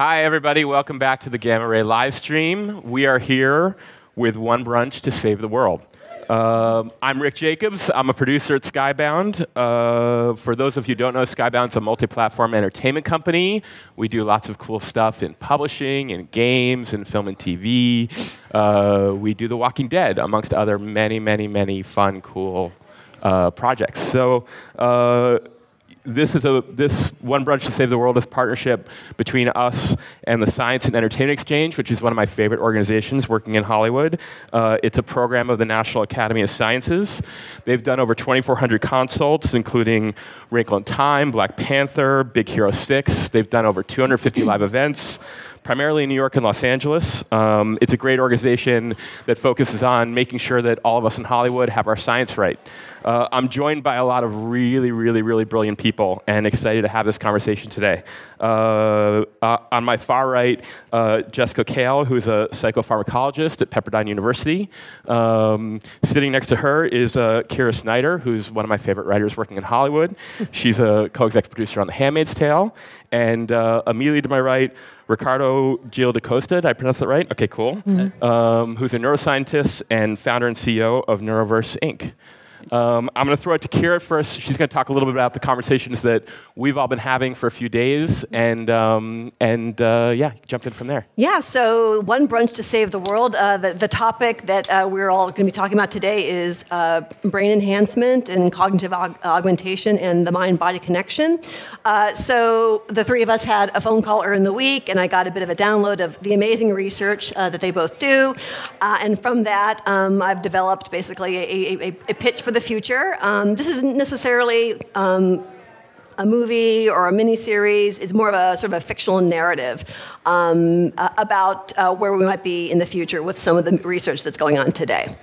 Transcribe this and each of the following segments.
Hi, everybody. Welcome back to the Gamma Ray live stream. We are here with One Brunch to Save the World. Um, I'm Rick Jacobs. I'm a producer at Skybound. Uh, for those of you who don't know, Skybound's a multi-platform entertainment company. We do lots of cool stuff in publishing, in games, in film and TV. Uh, we do The Walking Dead, amongst other many, many, many fun, cool uh, projects. So uh, this is a this one brunch to save the world is partnership between us and the science and entertainment exchange which is one of my favorite organizations working in hollywood. Uh, it's a program of the national academy of sciences. They've done over 2400 consults including wrinkle in time black panther big hero 6 they've done over 250 live events primarily in New York and Los Angeles. Um, it's a great organization that focuses on making sure that all of us in Hollywood have our science right. Uh, I'm joined by a lot of really, really, really brilliant people and excited to have this conversation today. Uh, uh, on my far right, uh, Jessica Kale, who's a psychopharmacologist at Pepperdine University. Um, sitting next to her is uh, Kira Snyder, who's one of my favorite writers working in Hollywood. She's a co-executive producer on The Handmaid's Tale. And uh, immediately to my right, Ricardo Gil da Costa, did I pronounce that right? Okay, cool. Mm-hmm. Um, who's a neuroscientist and founder and CEO of Neuroverse Inc. Um, I'm going to throw it to Kira first. She's going to talk a little bit about the conversations that we've all been having for a few days, and um, and uh, yeah, jump in from there. Yeah. So one brunch to save the world. Uh, the, the topic that uh, we're all going to be talking about today is uh, brain enhancement and cognitive aug- augmentation and the mind-body connection. Uh, so the three of us had a phone call earlier in the week, and I got a bit of a download of the amazing research uh, that they both do, and from that, um, I've developed basically a, a, a pitch for for the future. Um, this isn't necessarily um, a movie or a miniseries. It's more of a sort of a fictional narrative um, uh, about uh, where we might be in the future with some of the research that's going on today.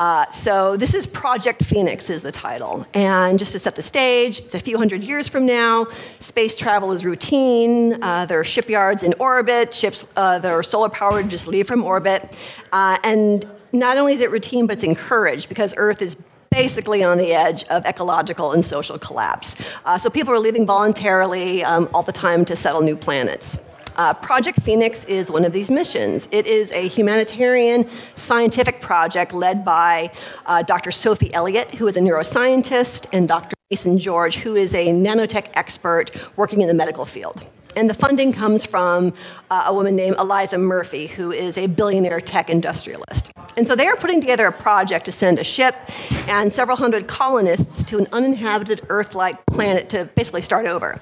Uh, so this is Project Phoenix is the title. And just to set the stage, it's a few hundred years from now. Space travel is routine. Uh, there are shipyards in orbit. Ships uh, that are solar powered just leave from orbit. Uh, and not only is it routine, but it's encouraged because Earth is basically on the edge of ecological and social collapse. Uh, so people are leaving voluntarily um, all the time to settle new planets. Uh, project Phoenix is one of these missions. It is a humanitarian scientific project led by uh, Dr. Sophie Elliott, who is a neuroscientist, and Dr. Mason George, who is a nanotech expert working in the medical field. And the funding comes from uh, a woman named Eliza Murphy, who is a billionaire tech industrialist. And so they are putting together a project to send a ship and several hundred colonists to an uninhabited Earth like planet to basically start over.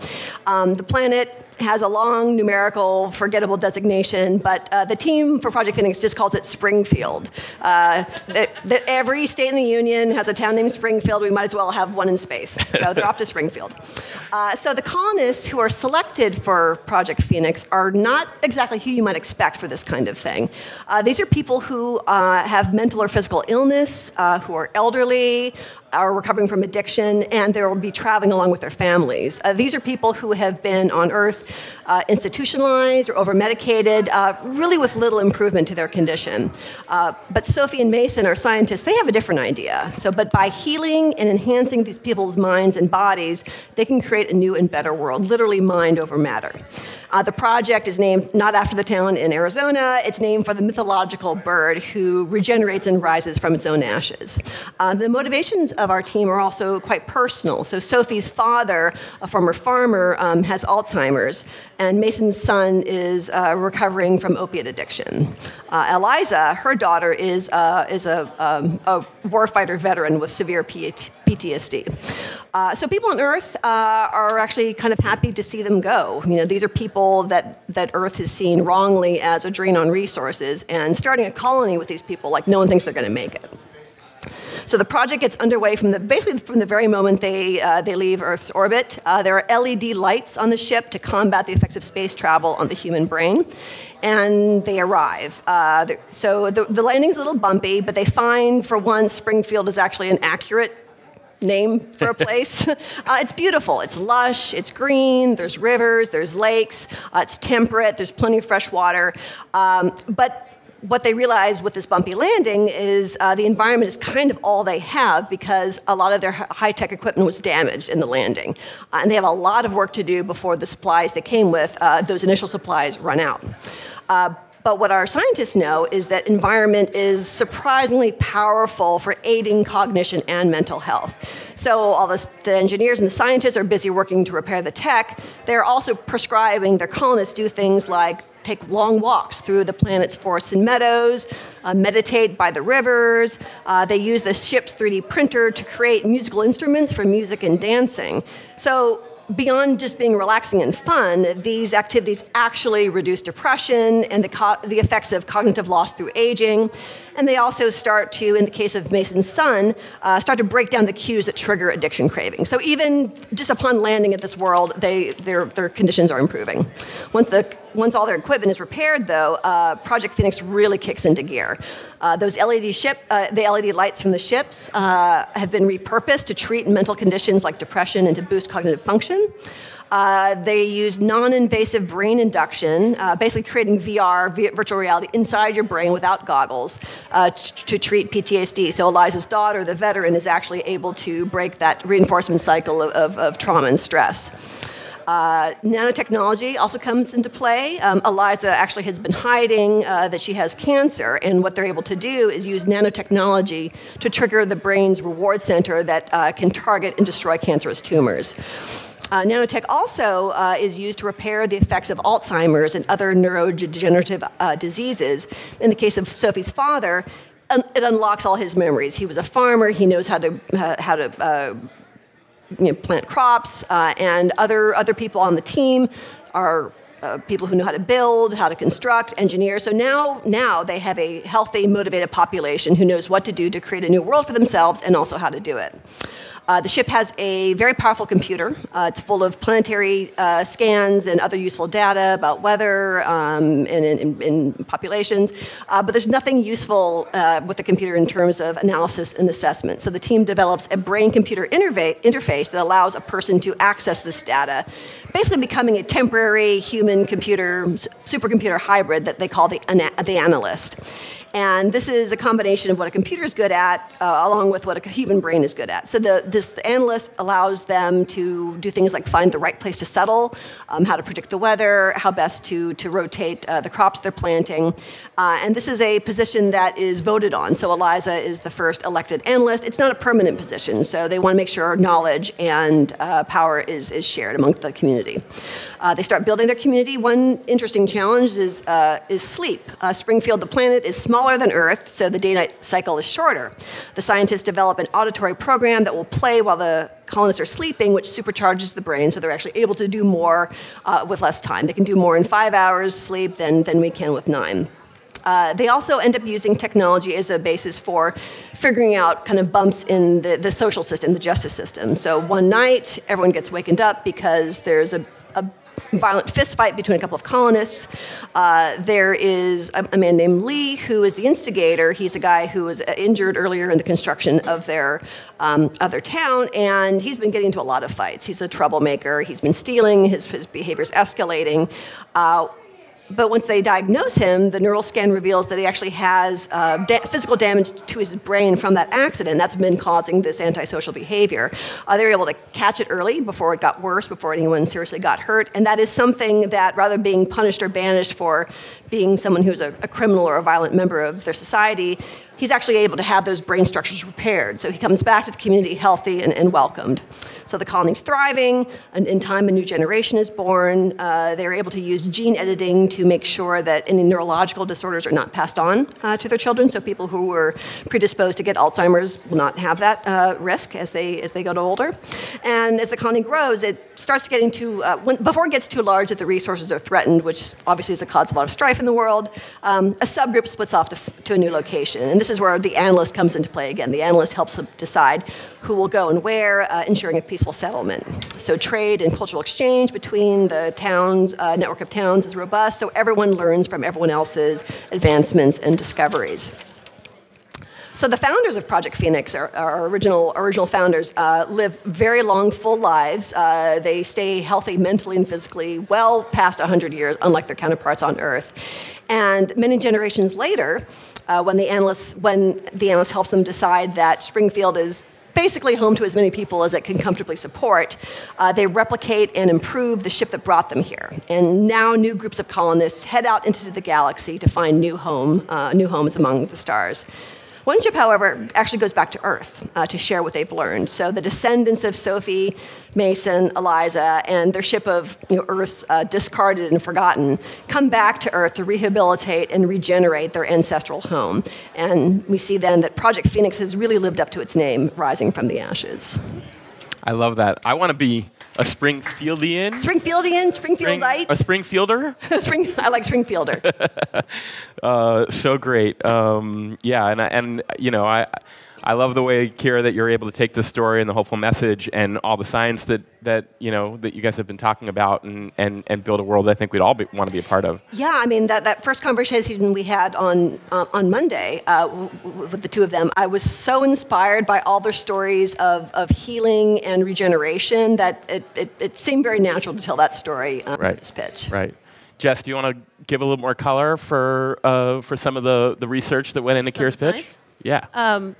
Um, the planet has a long numerical, forgettable designation, but uh, the team for Project Phoenix just calls it Springfield. Uh, the, the, every state in the union has a town named Springfield. We might as well have one in space. So they're off to Springfield. Uh, so the colonists who are selected for Project Phoenix are not exactly who you might expect for this kind of thing. Uh, these are people who uh, have mental or physical illness, uh, who are elderly, are recovering from addiction, and they will be traveling along with their families. Uh, these are people who have been on Earth uh, institutionalized or over medicated, uh, really with little improvement to their condition. Uh, but Sophie and Mason are scientists, they have a different idea. So, but by healing and enhancing these people's minds and bodies, they can create a new and better world, literally mind over matter. Uh, the project is named not after the town in Arizona, it's named for the mythological bird who regenerates and rises from its own ashes. Uh, the motivations of our team are also quite personal. So, Sophie's father, a former farmer, um, has Alzheimer's, and Mason's son is uh, recovering from opiate addiction. Uh, Eliza, her daughter, is, uh, is a, um, a warfighter veteran with severe PTSD. Uh, so people on Earth uh, are actually kind of happy to see them go. You know, these are people that, that Earth has seen wrongly as a drain on resources, and starting a colony with these people, like no one thinks they're going to make it. So the project gets underway from the, basically from the very moment they, uh, they leave Earth's orbit. Uh, there are LED lights on the ship to combat the effects of space travel on the human brain. And they arrive. Uh, so the, the landing's a little bumpy, but they find, for once, Springfield is actually an accurate name for a place. uh, it's beautiful. It's lush. It's green. There's rivers. There's lakes. Uh, it's temperate. There's plenty of fresh water. Um, but what they realize with this bumpy landing is uh, the environment is kind of all they have because a lot of their high tech equipment was damaged in the landing. Uh, and they have a lot of work to do before the supplies they came with, uh, those initial supplies, run out. Uh, but what our scientists know is that environment is surprisingly powerful for aiding cognition and mental health. So all the, the, engineers and the scientists are busy working to repair the tech. They're also prescribing their colonists do things like take long walks through the planet's forests and meadows, uh, meditate by the rivers. Uh, they use the ship's 3D printer to create musical instruments for music and dancing. So beyond just being relaxing and fun, these activities actually reduce depression and the, the effects of cognitive loss through aging. And they also start to, in the case of Mason's son, uh, start to break down the cues that trigger addiction craving. So even just upon landing at this world, they, their, their conditions are improving. Once, the, once all their equipment is repaired, though, uh, Project Phoenix really kicks into gear. Uh, those LED ship, uh, the LED lights from the ships uh, have been repurposed to treat mental conditions like depression and to boost cognitive function. Uh, they use non-invasive brain induction, uh, basically creating VR, virtual reality, inside your brain without goggles uh, to treat PTSD. So Eliza's daughter, the veteran, is actually able to break that reinforcement cycle of, of, of trauma and stress. Uh, nanotechnology also comes into play. Um, Eliza actually has been hiding uh, that she has cancer, and what they're able to do is use nanotechnology to trigger the brain's reward center that uh, can target and destroy cancerous tumors. Uh, nanotech also uh, is used to repair the effects of Alzheimer's and other neurodegenerative uh, diseases. In the case of Sophie's father, un- it unlocks all his memories. He was a farmer. He knows how to how to uh, you know, plant crops, uh, and other other people on the team are uh, people who know how to build, how to construct, engineer. So now, now they have a healthy, motivated population who knows what to do to create a new world for themselves and also how to do it. Uh, the ship has a very powerful computer. Uh, it's full of planetary uh, scans and other useful data about weather um, and, and, and, populations, uh, but there's nothing useful uh, with the computer in terms of analysis and assessment. So the team develops a brain-computer interface that allows a person to access this data, basically becoming a temporary human-computer supercomputer hybrid that they call the, the analyst. And this is a combination of what a computer is good at, uh, along with what a human brain is good at. So the, this analyst allows them to do things like find the right place to settle, um, how to predict the weather, how best to, to rotate uh, the crops they're planting. Uh, and this is a position that is voted on. So Eliza is the first elected analyst. It's not a permanent position, so they want to make sure knowledge and uh, power is, is shared among the community. Uh, they start building their community. One interesting challenge is, uh, is sleep. Springfield, the planet, is small smaller than Earth, so the day night cycle is shorter. The scientists develop an auditory program that will play while the colonists are sleeping, which supercharges the brain, so they're actually able to do more uh, with less time. They can do more in five hours sleep than, than we can with nine. Uh, they also end up using technology as a basis for figuring out kind of bumps in the, the social system, the justice system. So one night, everyone gets wakened up because there's a, a violent fistfight between a couple of colonists. Uh, there is a, a, man named Lee who is the instigator. He's a guy who was injured earlier in the construction of their um, other town, and he's been getting into a lot of fights. He's a troublemaker. He's been stealing. His, his behavior's escalating. Uh, but once they diagnose him, the neural scan reveals that he actually has uh, da- physical damage to his brain from that accident. That's been causing this antisocial behavior. Uh, they were able to catch it early before it got worse, before anyone seriously got hurt. And that is something that, rather than being punished or banished for being someone who's a, a criminal or a violent member of their society, he's actually able to have those brain structures repaired. So he comes back to the community healthy and, and welcomed. So the colony's thriving, and in time a new generation is born. Uh, they're able to use gene editing to make sure that any neurological disorders are not passed on uh, to their children. So people who were predisposed to get Alzheimer's will not have that uh, risk as they, as they go to older. And as the colony grows, it starts getting too, uh, when, before it gets too large that the resources are threatened, which obviously is a cause of a lot of strife in the world, um, a subgroup splits off to, to a new location. And this is where the analyst comes into play again. The analyst helps them decide who will go and where, uh, ensuring a peaceful settlement. So trade and cultural exchange between the towns, uh, network of towns is robust, so everyone learns from everyone else's advancements and discoveries. So the founders of Project Phoenix, our, our original original founders, uh, live very long, full lives. Uh, they stay healthy mentally and physically well past 100 years, unlike their counterparts on Earth. And many generations later, uh, when the analysts when the analyst helps them decide that Springfield is basically home to as many people as it can comfortably support, uh, they replicate and improve the ship that brought them here. And now new groups of colonists head out into the galaxy to find new home, uh, new homes among the stars. One ship, however, actually goes back to Earth uh, to share what they've learned. So the descendants of Sophie, Mason, Eliza, and their ship of you know, Earth's uh, discarded and forgotten come back to Earth to rehabilitate and regenerate their ancestral home. And we see then that Project Phoenix has really lived up to its name, rising from the ashes. I love that. I want to be a Springfieldian. Springfieldian, Springfieldite. Spring, a Springfielder. Spring, I like Springfielder. uh, so great. Um, yeah, and and you know I I love the way, Kira, that you're able to take the story and the hopeful message and all the science that, that you know that you guys have been talking about and, and, and build a world that I think we'd all be, want to be a part of. Yeah, I mean that, that first conversation we had on uh, on Monday uh, with the two of them, I was so inspired by all their stories of, of healing and regeneration that it, it, it seemed very natural to tell that story um, right. this pitch. Right. Jess, do you want to give a little more color for uh, for some of the, the research that went into Kira's pitch? Yeah. Um,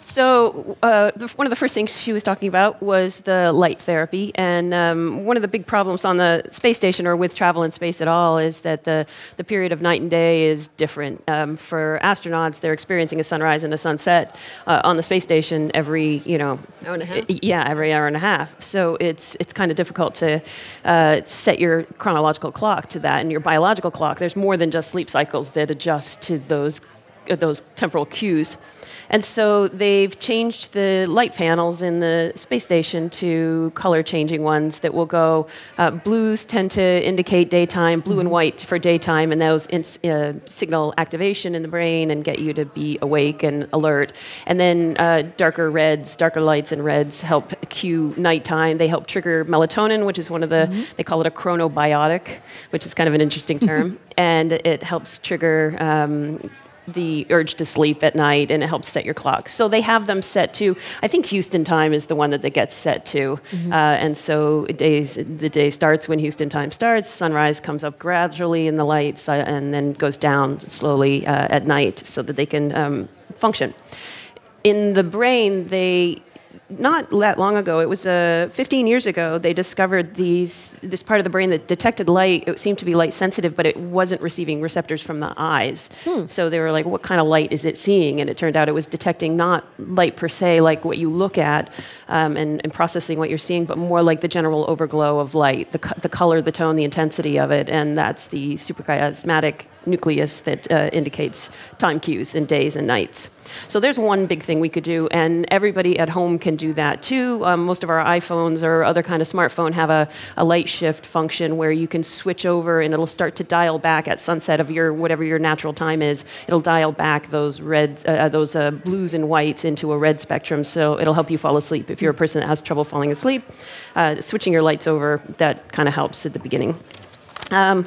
so uh, one of the first things she was talking about was the light therapy, and um, one of the big problems on the space station or with travel in space at all is that the, the period of night and day is different. Um, for astronauts, they're experiencing a sunrise and a sunset uh, on the space station every you know hour and a half. Yeah, every hour and a half. So it's it's kind of difficult to uh, set your chronological clock to that and your biological clock. There's more than just sleep cycles that adjust to those those temporal cues. And so they've changed the light panels in the space station to color changing ones that will go uh, blues tend to indicate daytime, blue and mm-hmm. white for daytime, and those in, uh, signal activation in the brain and get you to be awake and alert. And then uh, darker reds, darker lights and reds help cue nighttime. They help trigger melatonin, which is one of the, mm-hmm. they call it a chronobiotic, which is kind of an interesting term. and it helps trigger um, the urge to sleep at night and it helps set your clock. So they have them set to, I think Houston time is the one that they get set to. Mm-hmm. Uh, and so days, the day starts when Houston time starts, sunrise comes up gradually in the lights uh, and then goes down slowly uh, at night so that they can um, function. In the brain, they not that long ago, it was uh, 15 years ago, they discovered these, this part of the brain that detected light. It seemed to be light sensitive, but it wasn't receiving receptors from the eyes. Hmm. So they were like, what kind of light is it seeing? And it turned out it was detecting not light per se, like what you look at um, and, and, processing what you're seeing, but more like the general overglow of light, the, the color, the tone, the intensity of it. And that's the suprachiasmatic nucleus that uh, indicates time cues in days and nights. So there's one big thing we could do, and everybody at home can do that too. Um, most of our iPhones or other kind of smartphone have a, a light shift function where you can switch over and it'll start to dial back at sunset of your whatever your natural time is. It'll dial back those red, uh, those uh, blues and whites into a red spectrum, so it'll help you fall asleep. If you're a person that has trouble falling asleep, uh, switching your lights over that kind of helps at the beginning. Um,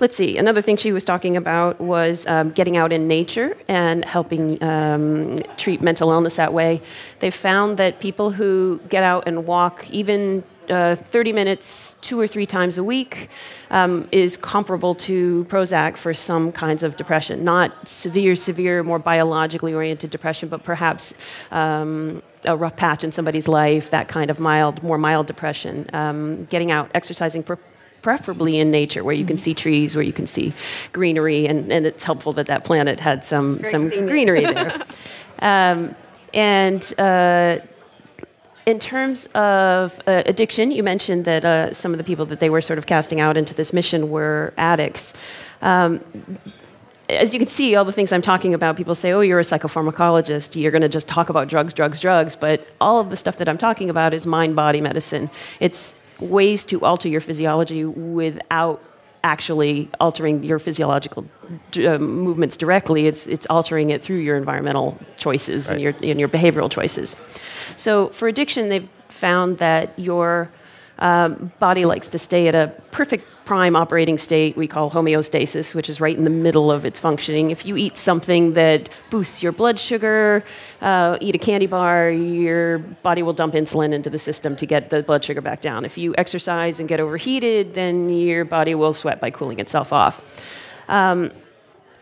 let's see, another thing she was talking about was um, getting out in nature and helping um, treat mental illness that way. They found that people who get out and walk, even uh, 30 minutes two or three times a week um, is comparable to Prozac for some kinds of depression. Not severe, severe, more biologically oriented depression, but perhaps um, a rough patch in somebody's life, that kind of mild, more mild depression. Um, getting out, exercising preferably in nature where you can see trees, where you can see greenery, and, and it's helpful that that planet had some, some greenery there. um, and uh, in terms of uh, addiction, you mentioned that uh, some of the people that they were sort of casting out into this mission were addicts. Um, as you can see, all the things I'm talking about, people say, oh, you're a psychopharmacologist, you're going to just talk about drugs, drugs, drugs. But all of the stuff that I'm talking about is mind body medicine. It's ways to alter your physiology without actually altering your physiological uh, movements directly. It's, it's altering it through your environmental choices right. and, your, and your behavioral choices. So for addiction, they've found that your um, body likes to stay at a perfect prime operating state we call homeostasis, which is right in the middle of its functioning. If you eat something that boosts your blood sugar, uh, eat a candy bar, your body will dump insulin into the system to get the blood sugar back down. If you exercise and get overheated, then your body will sweat by cooling itself off. Um,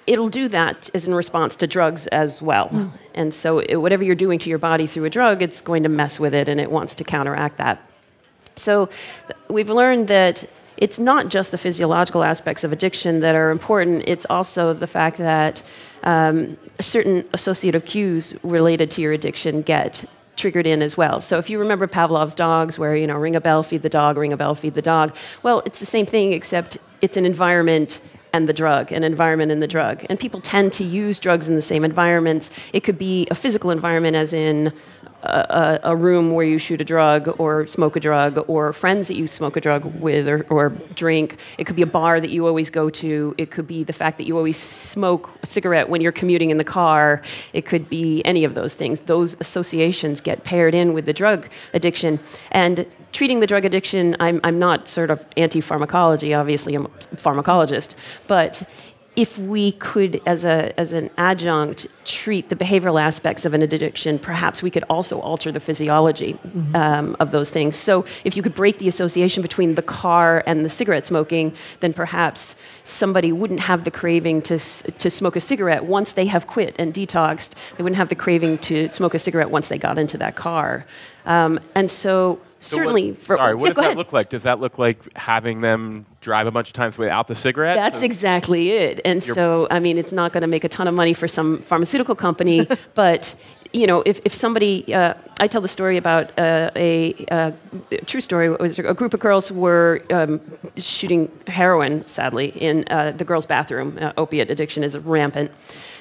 it'll do that as in response to drugs as well. Mm. And so, it, whatever you're doing to your body through a drug, it's going to mess with it and it wants to counteract that. So, th- we've learned that it's not just the physiological aspects of addiction that are important, it's also the fact that um, certain associative cues related to your addiction get triggered in as well. So if you remember Pavlov's dogs, where you know ring a bell, feed the dog, ring a bell, feed the dog. Well, it's the same thing, except it's an environment and the drug, an environment and the drug. And people tend to use drugs in the same environments. It could be a physical environment, as in a, a, room where you shoot a drug or smoke a drug, or friends that you smoke a drug with or, or, drink. It could be a bar that you always go to. It could be the fact that you always smoke a cigarette when you're commuting in the car. It could be any of those things. Those associations get paired in with the drug addiction. And treating the drug addiction, I'm, I'm not sort of anti pharmacology, obviously, I'm a pharmacologist, but if we could, as, a, as an adjunct, treat the behavioral aspects of an addiction, perhaps we could also alter the physiology mm-hmm. um, of those things. So, if you could break the association between the car and the cigarette smoking, then perhaps somebody wouldn't have the craving to, to smoke a cigarette once they have quit and detoxed. They wouldn't have the craving to smoke a cigarette once they got into that car. Um, and so, so certainly. What, for, sorry, what yeah, does that ahead. look like? Does that look like having them drive a bunch of times without the cigarette? That's so exactly it. And so, I mean, it's not going to make a ton of money for some pharmaceutical company, but you know, if, if somebody, uh, I tell the story about uh, a, a, true story. It was a group of girls were um, shooting heroin, sadly, in uh, the girls' bathroom. Uh, opiate addiction is rampant.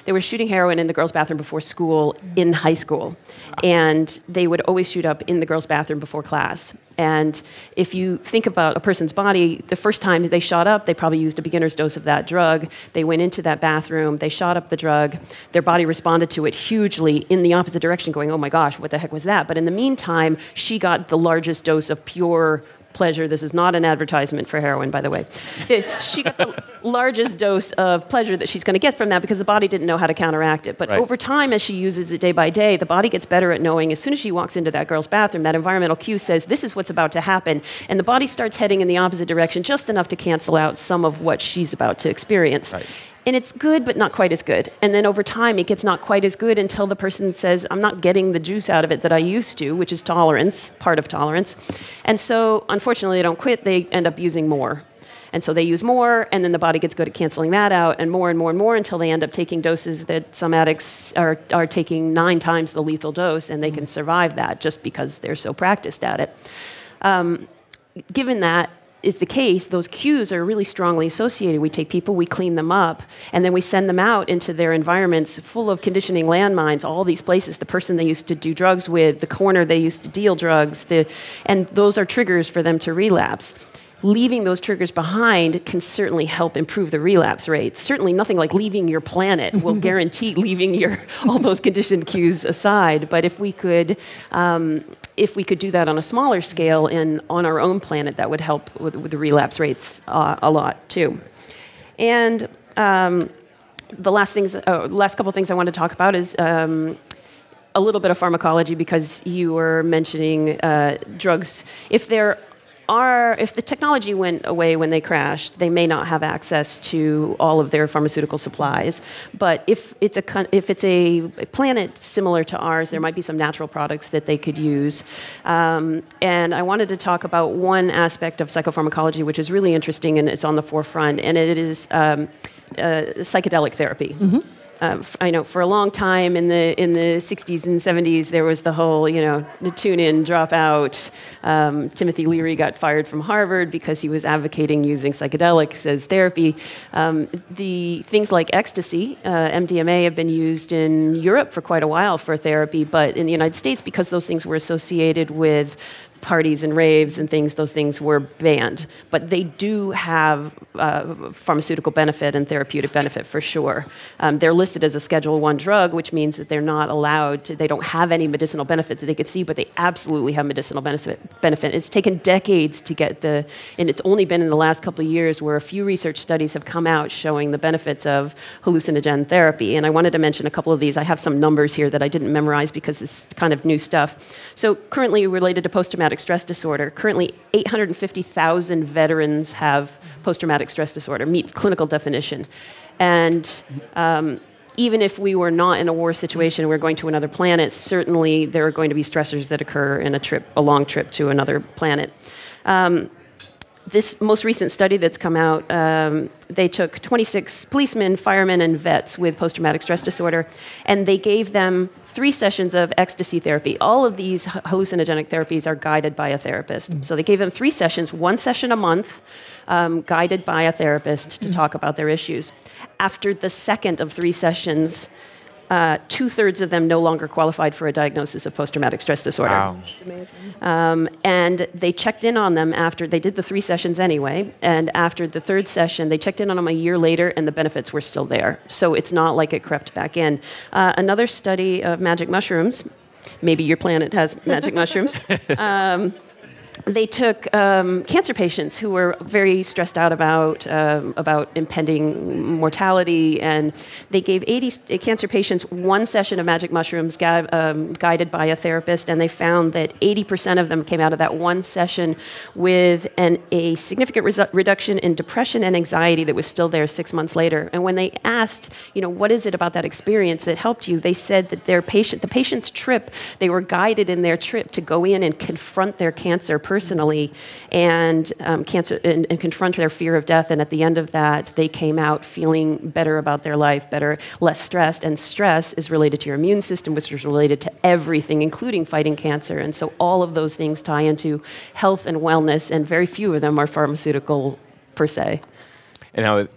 They were shooting heroin in the girls' bathroom before school in high school. And they would always shoot up in the girls' bathroom before class. And if you think about a person's body, the first time they shot up, they probably used a beginner's dose of that drug. They went into that bathroom, they shot up the drug. Their body responded to it hugely in the opposite direction, going, oh my gosh, what the heck was that? But in the meantime, she got the largest dose of pure pleasure. This is not an advertisement for heroin, by the way. she got the largest dose of pleasure that she's going to get from that because the body didn't know how to counteract it. But right. over time, as she uses it day by day, the body gets better at knowing as soon as she walks into that girl's bathroom, that environmental cue says, This is what's about to happen. And the body starts heading in the opposite direction just enough to cancel out some of what she's about to experience. Right and it's good but not quite as good. And then over time it gets not quite as good until the person says i'm not getting the juice out of it that i used to which is tolerance part of tolerance. And so unfortunately they don't quit. They end up using more. And so they use more and then the body gets good at canceling that out and more and more and more until they end up taking doses that some addicts are, are taking nine times the lethal dose and they can survive that just because they're so practiced at it. Um, given that is the case, those cues are really strongly associated. We take people, we clean them up, and then we send them out into their environments full of conditioning landmines, all these places, the person they used to do drugs with, the corner they used to deal drugs, the, and those are triggers for them to relapse leaving those triggers behind can certainly help improve the relapse rates. Certainly, nothing like leaving your planet will guarantee leaving your all those conditioned cues aside. But if we could um, if we could do that on a smaller scale and on our own planet, that would help with, with the relapse rates uh, a lot too. And um, the last things, oh, last couple of things I want to talk about is um, a little bit of pharmacology because you were mentioning uh, drugs. If there are, if the technology went away when they crashed, they may not have access to all of their pharmaceutical supplies. But if it's a if it's a planet similar to ours, there might be some natural products that they could use. Um, and I wanted to talk about one aspect of psychopharmacology, which is really interesting and it's on the forefront, and it is um, uh, psychedelic therapy. Mm-hmm uh, I know for a long time in the in the 60s and 70s there was the whole you know the tune in drop out. Um, Timothy Leary got fired from Harvard because he was advocating using psychedelics as therapy. Um, the things like ecstasy, uh, MDMA, have been used in Europe for quite a while for therapy, but in the United States because those things were associated with parties and raves and things, those things were banned. But they do have uh, pharmaceutical benefit and therapeutic benefit for sure. Um, they're listed as a Schedule One drug, which means that they're not allowed to. They don't have any medicinal benefit that they could see, but they absolutely have medicinal benefit. Benefit. It's taken decades to get the, and it's only been in the last couple of years where a few research studies have come out showing the benefits of hallucinogen therapy. And I wanted to mention a couple of these. I have some numbers here that I didn't memorize because it's kind of new stuff. So currently related to post-traumatic post-traumatic stress disorder. Currently, 850,000 veterans have post-traumatic stress disorder, meet clinical definition. And um, even if we were not in a war situation, we're going to another planet, certainly there are going to be stressors that occur in a trip, a long trip to another planet. Um, this most recent study that's come out, um, they took 26 policemen, firemen, and vets with post traumatic stress disorder, and they gave them three sessions of ecstasy therapy. All of these hallucinogenic therapies are guided by a therapist. Mm-hmm. So they gave them three sessions, one session a month, um, guided by a therapist to mm-hmm. talk about their issues. After the second of three sessions, uh, two thirds of them no longer qualified for a diagnosis of post traumatic stress disorder. Wow. That's amazing. Um, and they checked in on them after they did the three sessions anyway. And after the third session, they checked in on them a year later, and the benefits were still there. So it's not like it crept back in. Uh, another study of magic mushrooms. Maybe your planet has magic mushrooms. Um, they took um, cancer patients who were very stressed out about um, about impending mortality, and they gave 80 cancer patients one session of magic mushrooms, gu- um, guided by a therapist, and they found that 80% of them came out of that one session with an, a significant reduction in depression and anxiety that was still there six months later. And when they asked, you know, what is it about that experience that helped you, they said that their patient, the patient's trip, they were guided in their trip to go in and confront their cancer personally and um, cancer and, and, confront their fear of death. And at the end of that, they came out feeling better about their life, better, less stressed. And stress is related to your immune system, which is related to everything, including fighting cancer. And so all of those things tie into health and wellness, and very few of them are pharmaceutical per se. And just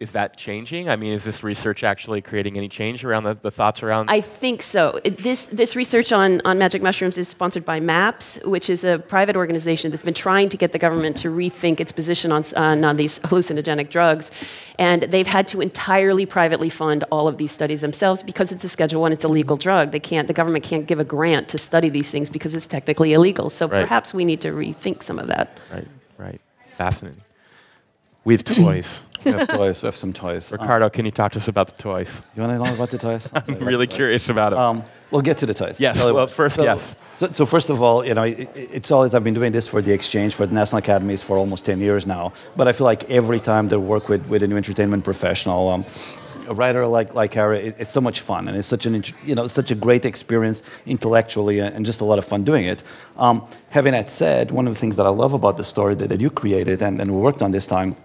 is that changing? I mean, is this research actually creating any change around the, the thoughts around? I think so. This, this research on, on magic mushrooms is sponsored by MAPS, which is a private organization that's been trying to get the government to rethink its position on, on, uh, on these hallucinogenic drugs. And they've had to entirely privately fund all of these studies themselves because it's a Schedule One, it's a legal drug. They can't, the government can't give a grant to study these things because it's technically illegal. So right. perhaps we need to rethink some of that. Right, right. Fascinating. We have toys. We have toys. We have some toys. Ricardo, um, can you talk to us about the toys? You want to know about the toys? I'm really curious about them. Um, we'll get to the toys. Yes. So, well, first, so, yes. So, so, first of all, you know, it, it's always I've been doing this for the exchange for the national academies for almost 10 years now. But I feel like every time they work with with a new entertainment professional. Um, a writer like like Harry, it, it's so much fun, and it's such an you know such a great experience intellectually, and just a lot of fun doing it. Um, having that said, one of the things that I love about the story that, that you created and, and we worked on this time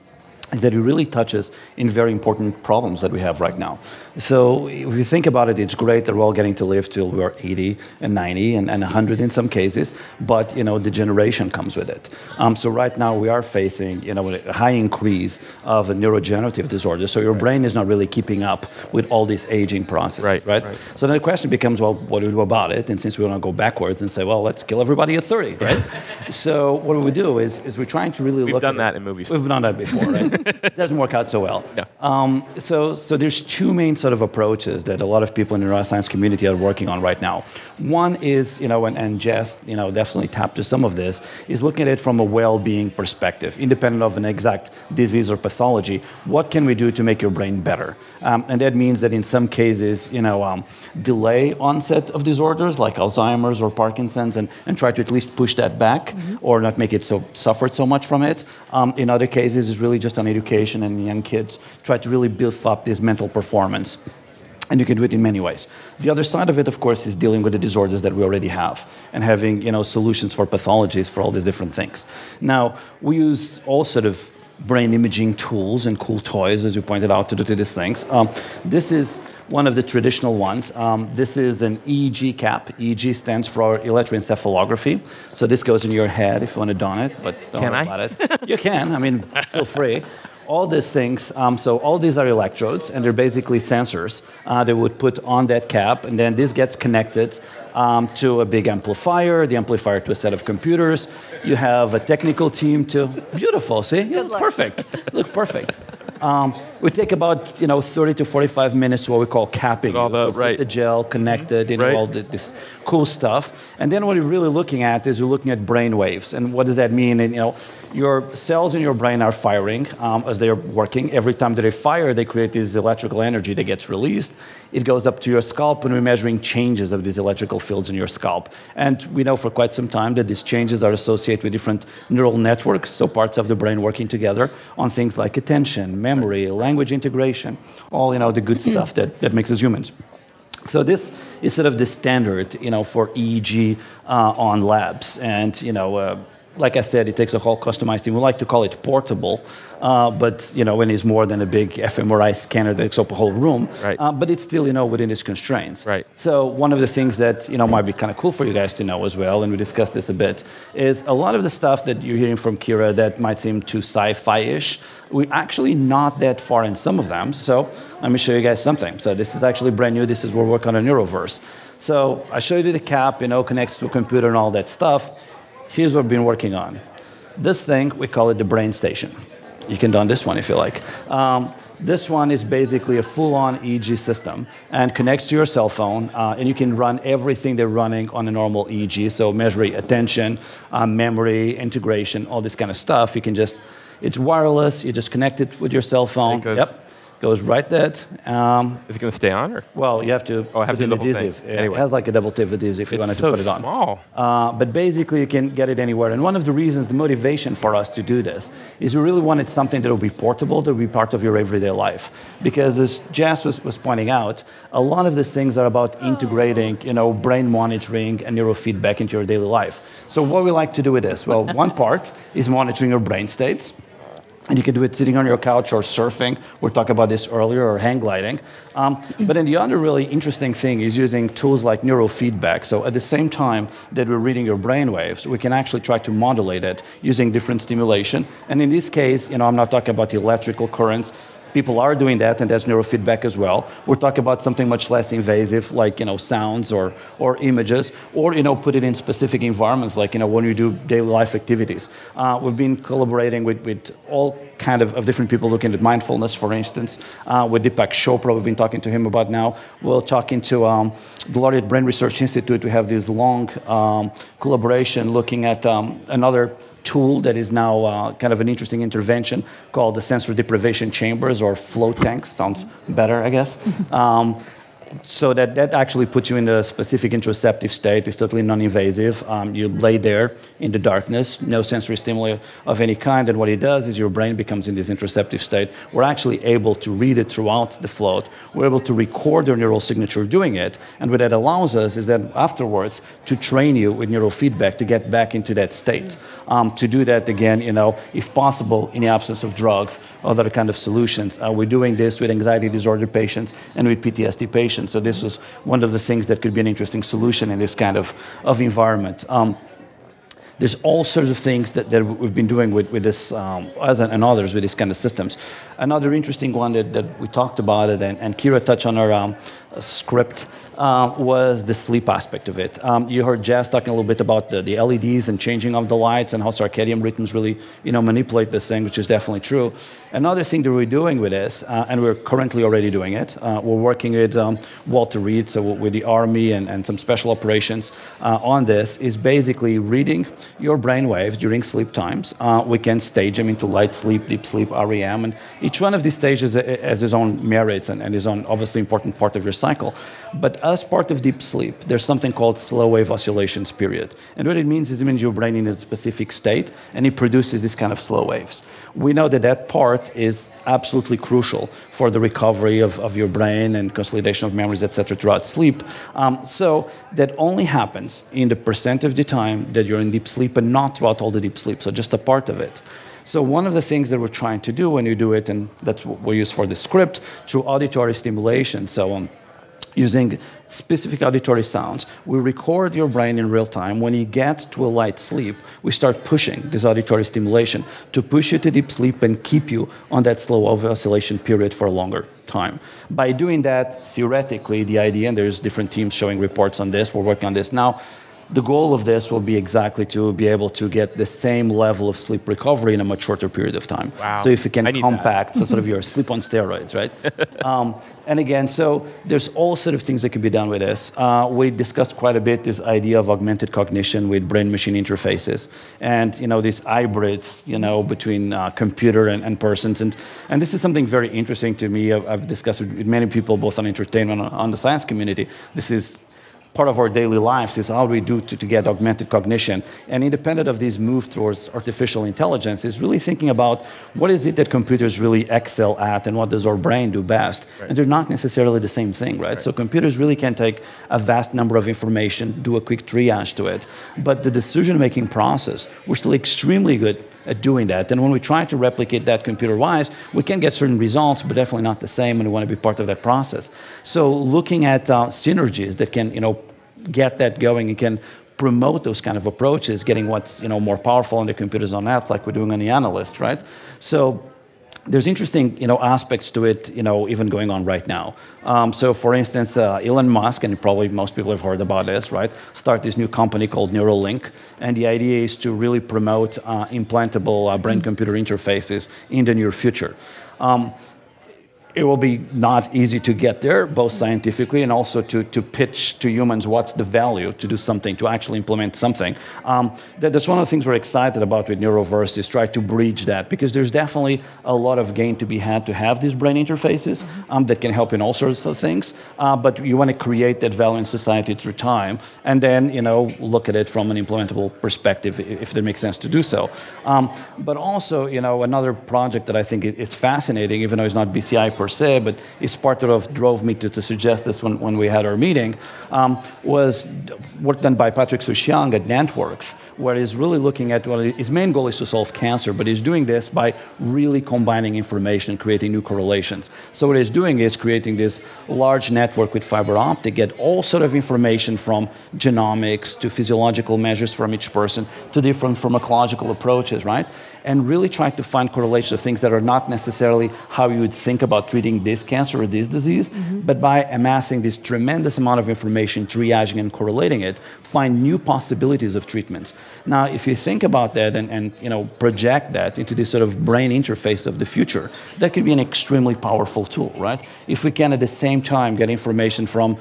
is that it really touches in very important problems that we have right now. So if you think about it, it's great that we're all getting to live till we're 80 and 90 and, and 100 in some cases, but you know the generation comes with it. Um, so right now we are facing you know a high increase of a neurodegenerative disorder. So your right. brain is not really keeping up with all these aging processes. Right, right. right. So then the question becomes, well, what do we do about it? And since we want to go backwards and say, well, let's kill everybody at 30, right? so what do we do is, is we're trying to really We've look. We've done that in movies. We've done that before, right? It doesn't work out so well. Yeah. Um, so, so there's two main sort of approaches that a lot of people in the neuroscience community are working on right now. One is, you know, and, and Jess, you know, definitely tapped to some of this, is looking at it from a well-being perspective, independent of an exact disease or pathology. What can we do to make your brain better? Um, and that means that in some cases, you know, um, delay onset of disorders like Alzheimer's or Parkinson's, and, and try to at least push that back, mm-hmm. or not make it so suffered so much from it. Um, in other cases, it's really just on education and young kids try to really build up this mental performance. And you can do it in many ways. The other side of it, of course, is dealing with the disorders that we already have and having you know, solutions for pathologies for all these different things. Now, we use all sort of brain imaging tools and cool toys, as you pointed out, to do these things. Um, this is one of the traditional ones. Um, this is an EEG cap. EEG stands for electroencephalography. So this goes in your head if you want to don it, but don't can worry I? about it. you can. I mean, feel free. all these things, um, so all these are electrodes, and they're basically sensors uh, that would put on that cap, and then this gets connected um, to a big amplifier, the amplifier to a set of computers. You have a technical team to. Beautiful, see? You look perfect. look perfect. Um, we take about you know 30 to 45 minutes what we call capping. All the, so right. the gel connected, you know, Right. all the, this cool stuff. And then what we're really looking at is we're looking at brain waves. And what does that mean? And you know, your cells in your brain are firing um, as they're working. Every time that they fire, they create this electrical energy that gets released. It goes up to your scalp, and we're measuring changes of these electrical fields in your scalp. And we know for quite some time that these changes are associated with different neural networks, so parts of the brain working together on things like attention, memory, language integration, all you know the good stuff that, that makes us humans. So this is sort of the standard, you know, for EEG uh, on labs, and you know, uh, like I said, it takes a whole customized team. We like to call it portable, uh, but you know, when it's more than a big fMRI scanner that takes up a whole room, Right. uh, but it's still you know within its constraints. Right. So one of the things that you know might be kind of cool for you guys to know as well, and we discussed this a bit, is a lot of the stuff that you're hearing from Kira that might seem too sci-fi-ish. We're actually not that far in some of them. So let me show you guys something. So this is actually brand new. This is we're working on a Neuroverse. So I showed you the cap, you know, connects to a computer and all that stuff. Here's what we've been working on. This thing we call it the brain station. You can do on this one if you like. Um, this one is basically a full-on EEG system and connects to your cell phone, uh, and you can run everything they're running on a normal EEG. So measuring attention, um, memory, integration, all this kind of stuff. You can just, it's wireless. You just connect it with your cell phone. Yep, goes right there. Um, Is it going to stay on? Or? well, you have to Oh, I have put to an whole thing. adhesive. Anyway. It has like a double tip adhesive if you wanted It's to put it on. small. Uh, but basically, you can get it anywhere. And one of the reasons, the motivation for us to do this, is we really wanted something that will be portable, that will be part of your everyday life. Because as Jess was, was pointing out, a lot of these things are about integrating, you know, brain monitoring and neurofeedback into your daily life. So what we like to do with this, well, one part is monitoring your brain states. And you can do it sitting on your couch or surfing. We talked about this earlier, or hang gliding. Um, but then the other really interesting thing is using tools like neurofeedback. So at the same time that we're reading your brain waves, we can actually try to modulate it using different stimulation. And in this case, you know, I'm not talking about the electrical currents. People are doing that, and that's neurofeedback as well. We're talking about something much less invasive, like you know, sounds or, or images, or you know, put it in specific environments, like you know, when you do daily life activities. Uh, we've been collaborating with, with all kind of, of different people looking at mindfulness, for instance. Uh, with Deepak Chopra, we've been talking to him about now. We're talking to um, the Laureate Brain Research Institute. We have this long um, collaboration looking at um, another tool that is now uh, kind of an interesting intervention called the sensory deprivation chambers or float tanks. Sounds better, I guess. Um, so that, that actually puts you in a specific interoceptive state. It's totally non-invasive. Um, you lay there in the darkness, no sensory stimuli of any kind, and what it does is your brain becomes in this interoceptive state. We're actually able to read it throughout the float. We're able to record your neural signature doing it, and what that allows us is that afterwards to train you with neural feedback to get back into that state. Um, to do that again, you know, if possible, in the absence of drugs, other kind of solutions. Uh, we're doing this with anxiety disorder patients and with PTSD patients. So this was one of the things that could be an interesting solution in this kind of, of environment. Um, there's all sorts of things that, that we've been doing with, with this, um, as and others with these kind of systems. Another interesting one that, that we talked about it, and, and Kira touched on um, script, uh, was the sleep aspect of it. Um, you heard Jess talking a little bit about the, the LEDs and changing of the lights and how circadian rhythms really, you know, manipulate this thing, which is definitely true. Another thing that we're doing with this, uh, and we're currently already doing it, uh, we're working with um, Walter Reed, so with the Army and, and some special operations uh, on this, is basically reading your brain waves during sleep times. Uh, we can stage them into light sleep, deep sleep, REM, and each one of these stages has its own merits and, and is on obviously important part of your cycle. But as part of deep sleep, there's something called slow wave oscillations period. And what it means is it means your brain in a specific state and it produces this kind of slow waves. We know that that part is absolutely crucial for the recovery of, of your brain and consolidation of memories, etc., throughout sleep. Um, so that only happens in the percent of the time that you're in deep sleep and not throughout all the deep sleep, so just a part of it. So one of the things that we're trying to do when you do it, and that's what we use for the script, through auditory stimulation. So um, using specific auditory sounds. We record your brain in real time. When you get to a light sleep, we start pushing this auditory stimulation to push you to deep sleep and keep you on that slow oscillation period for a longer time. By doing that, theoretically, the idea, and there's different teams showing reports on this, we're working on this now, the goal of this will be exactly to be able to get the same level of sleep recovery in a much shorter period of time. Wow. So if you can compact, so sort of your sleep on steroids, right? um, and again, so there's all sort of things that can be done with this. Uh, we discussed quite a bit this idea of augmented cognition with brain-machine interfaces, and you know these hybrids, you know, between uh, computer and, and, persons, and and this is something very interesting to me. I've, I've discussed with many people, both on entertainment and on the science community. This is part of our daily lives is how we do to, to, get augmented cognition. And independent of this move towards artificial intelligence is really thinking about what is it that computers really excel at and what does our brain do best. Right. And they're not necessarily the same thing, right? right? So computers really can take a vast number of information, do a quick triage to it. But the decision-making process, we're still extremely good at doing that. And when we try to replicate that computer-wise, we can get certain results, but definitely not the same, and we want to be part of that process. So looking at uh, synergies that can, you know, get that going and can promote those kind of approaches, getting what's you know more powerful on the computers on that, like we're doing on the analyst, right? So there's interesting you know aspects to it you know even going on right now. Um, so for instance uh, elon musk and probably most people have heard about this right start this new company called neuralink. And the idea is to really promote uh, implantable uh, brain computer interfaces in the near future. Um, it will be not easy to get there, both scientifically and also to, to pitch to humans what's the value to do something, to actually implement something. Um, that, that's one of the things we're excited about with Neuroverse is try to bridge that because there's definitely a lot of gain to be had to have these brain interfaces um, that can help in all sorts of things. Uh, but you want to create that value in society through time and then you know look at it from an implementable perspective if it makes sense to do so. Um, but also you know another project that I think is fascinating, even though it's not BCI per se, but it's part of drove me to, to suggest this when, when we had our meeting, um, was work done by Patrick Soon-Shiong at NantWorks, where he's really looking at, well, his main goal is to solve cancer, but he's doing this by really combining information and creating new correlations. So what he's doing is creating this large network with fiber optic, get all sort of information from genomics to physiological measures from each person to different pharmacological approaches, right? And really try to find correlations of things that are not necessarily how you would think about treating this cancer or this disease, mm-hmm. but by amassing this tremendous amount of information, triaging and correlating it, find new possibilities of treatments. Now, if you think about that and, and you know, project that into this sort of brain interface of the future, that could be an extremely powerful tool, right? If we can at the same time get information from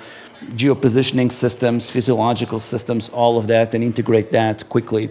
geopositioning systems, physiological systems, all of that, and integrate that quickly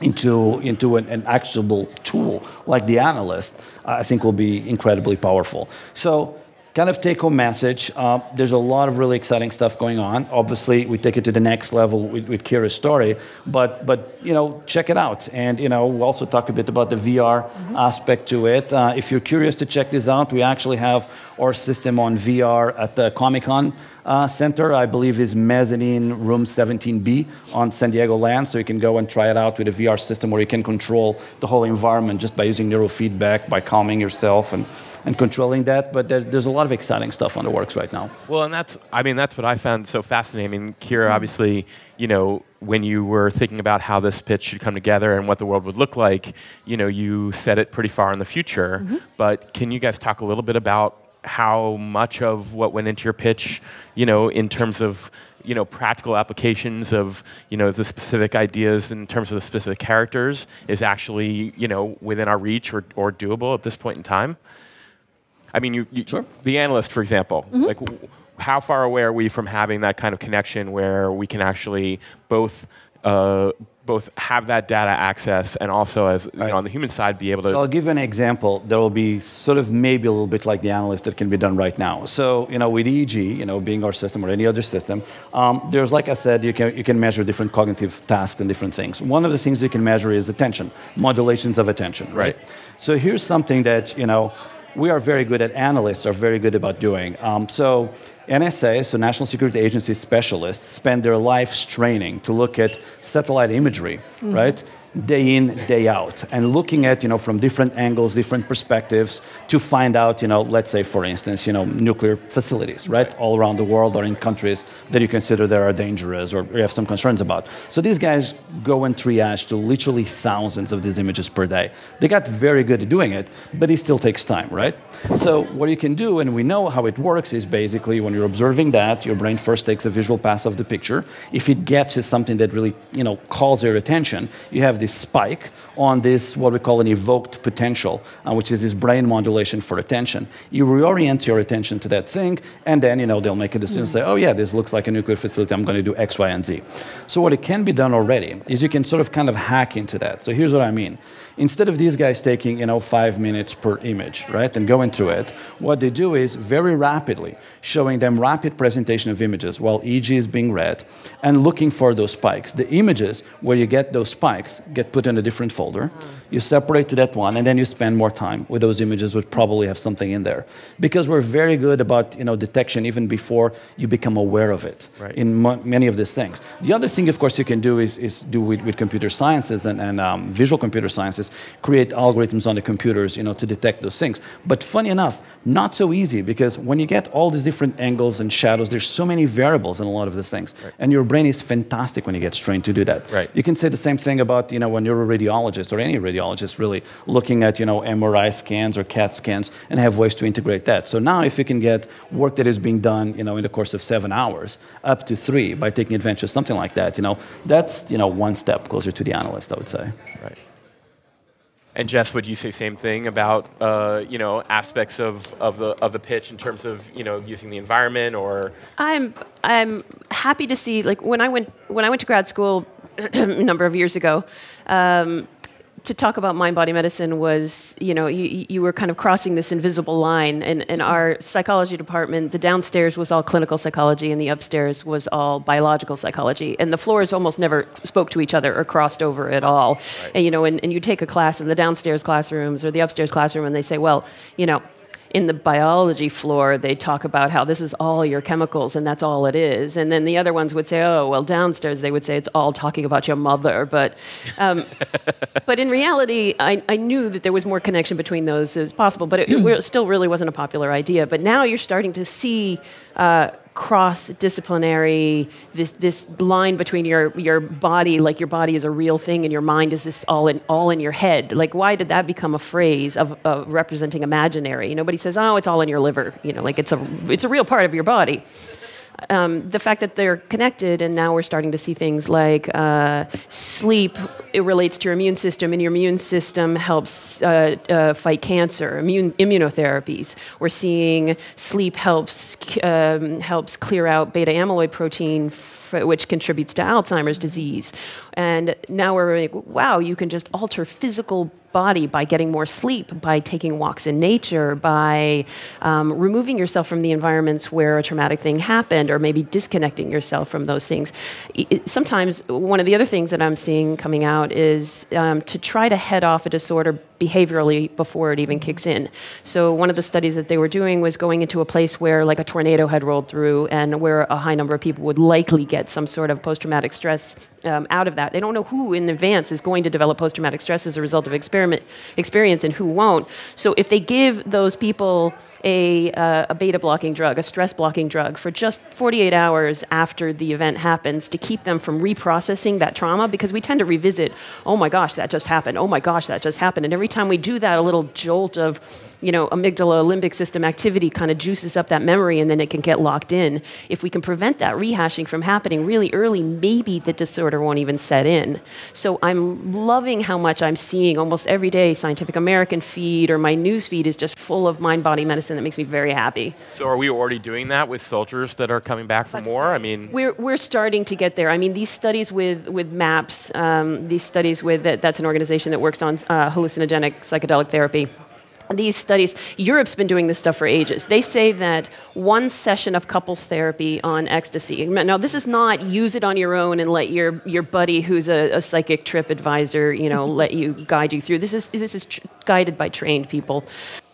into, into an, an, actionable tool like the analyst, I think will be incredibly powerful. So kind of take home message. Uh, there's a lot of really exciting stuff going on. Obviously, we take it to the next level with, with Kira's story, but but you know, check it out. And you know, we'll also talk a bit about the VR mm-hmm. aspect to it. Uh, if you're curious to check this out, we actually have our system on VR at the Comic Con uh, center, I believe is mezzanine room 17B on San Diego land. So you can go and try it out with a VR system where you can control the whole environment just by using neurofeedback, by calming yourself and, and controlling that. But there, there's a lot of exciting stuff on the works right now. Well, and that's, I mean, that's what I found so fascinating. I mean, Kira, obviously, you know, when you were thinking about how this pitch should come together and what the world would look like, you know, you set it pretty far in the future. Mm-hmm. But can you guys talk a little bit about how much of what went into your pitch, you know, in terms of you know practical applications of you know the specific ideas in terms of the specific characters is actually you know within our reach or, or doable at this point in time. I mean, you, you sure. the analyst, for example, mm-hmm. like how far away are we from having that kind of connection where we can actually both uh, both have that data access and also as you right. know, on the human side be able to so i'll give an example that will be sort of maybe a little bit like the analyst that can be done right now so you know with eeg you know being our system or any other system um, there's like i said you can, you can measure different cognitive tasks and different things one of the things you can measure is attention modulations of attention right, right. so here's something that you know we are very good at analysts are very good about doing um, so NSA, so National Security Agency specialists, spend their lives training to look at satellite imagery, mm-hmm. right? Day in, day out, and looking at, you know, from different angles, different perspectives to find out, you know, let's say, for instance, you know, nuclear facilities, right, all around the world or in countries that you consider that are dangerous or you have some concerns about. So these guys go and triage to literally thousands of these images per day. They got very good at doing it, but it still takes time, right? So what you can do, and we know how it works, is basically when you're observing that, your brain first takes a visual pass of the picture. If it gets to something that really, you know, calls your attention, you have this spike on this, what we call an evoked potential, uh, which is this brain modulation for attention. You reorient your attention to that thing, and then, you know, they'll make a decision and say, oh yeah, this looks like a nuclear facility, I'm going to do X, Y, and Z. So what it can be done already is you can sort of kind of hack into that. So here's what I mean. Instead of these guys taking, you know, five minutes per image, right, and going through it, what they do is very rapidly showing them rapid presentation of images while EEG is being read and looking for those spikes. The images where you get those spikes get put in a different folder. You separate to that one, and then you spend more time with those images which probably have something in there. Because we're very good about, you know, detection even before you become aware of it right. in many of these things. The other thing, of course, you can do is, is do with, with computer sciences and, and um, visual computer sciences, create algorithms on the computers, you know, to detect those things. But funny enough, not so easy because when you get all these different angles and shadows, there's so many variables in a lot of these things. Right. And your brain is fantastic when you get trained to do that. Right. You can say the same thing about, you know, when you're a radiologist or any radiologist really looking at, you know, MRI scans or CAT scans and have ways to integrate that. So now if you can get work that is being done, you know, in the course of seven hours up to three by taking advantage of something like that, you know, that's, you know, one step closer to the analyst, I would say. Right. And Jess, would you say same thing about uh, you know aspects of, of the of the pitch in terms of you know using the environment or? I'm I'm happy to see like when I went when I went to grad school a number of years ago. Um, to talk about mind body medicine was, you know, you, you were kind of crossing this invisible line. In, in our psychology department, the downstairs was all clinical psychology and the upstairs was all biological psychology. And the floors almost never spoke to each other or crossed over at all. Right. And, you know, and, and you take a class in the downstairs classrooms or the upstairs classroom and they say, well, you know, in the biology floor, they talk about how this is all your chemicals and that's all it is. And then the other ones would say, oh, well, downstairs they would say it's all talking about your mother. But, um, but in reality, I, I, knew that there was more connection between those as possible, but it, it still really wasn't a popular idea. But now you're starting to see. Uh, cross-disciplinary this this line between your your body like your body is a real thing and your mind is this all in all in your head. Like why did that become a phrase of uh, representing imaginary? Nobody says oh it's all in your liver. You know like it's a it's a real part of your body um, the fact that they're connected, and now we're starting to see things like uh, sleep. It relates to your immune system, and your immune system helps uh, uh, fight cancer. Immune immunotherapies. We're seeing sleep helps um, helps clear out beta amyloid protein, which contributes to Alzheimer's disease. And now we're like, wow, you can just alter physical body by getting more sleep, by taking walks in nature, by um, removing yourself from the environments where a traumatic thing happened, or maybe disconnecting yourself from those things. It, sometimes one of the other things that I'm seeing coming out is um, to try to head off a disorder behaviorally before it even kicks in. So one of the studies that they were doing was going into a place where like a tornado had rolled through and where a high number of people would likely get some sort of post-traumatic stress um, out of that. They don't know who in advance is going to develop post-traumatic stress as a result of experiment experience and who won't. So if they give those people a, uh, a beta blocking drug, a stress blocking drug, for just 48 hours after the event happens to keep them from reprocessing that trauma because we tend to revisit, oh my gosh, that just happened, oh my gosh, that just happened. And every time we do that, a little jolt of you know, amygdala limbic system activity kind of juices up that memory and then it can get locked in. If we can prevent that rehashing from happening really early, maybe the disorder won't even set in. So I'm loving how much I'm seeing almost every day. Scientific American feed or my news feed is just full of mind body medicine that makes me very happy. So are we already doing that with soldiers that are coming back for more? I mean, we're, we're starting to get there. I mean, these studies with, with MAPS, um, these studies with, that, that's an organization that works on uh, hallucinogenic psychedelic therapy these studies, Europe's been doing this stuff for ages. They say that one session of couples therapy on ecstasy. Now, this is not use it on your own and let your, your buddy who's a, a psychic trip advisor, you know, let you guide you through. This is, this is guided by trained people.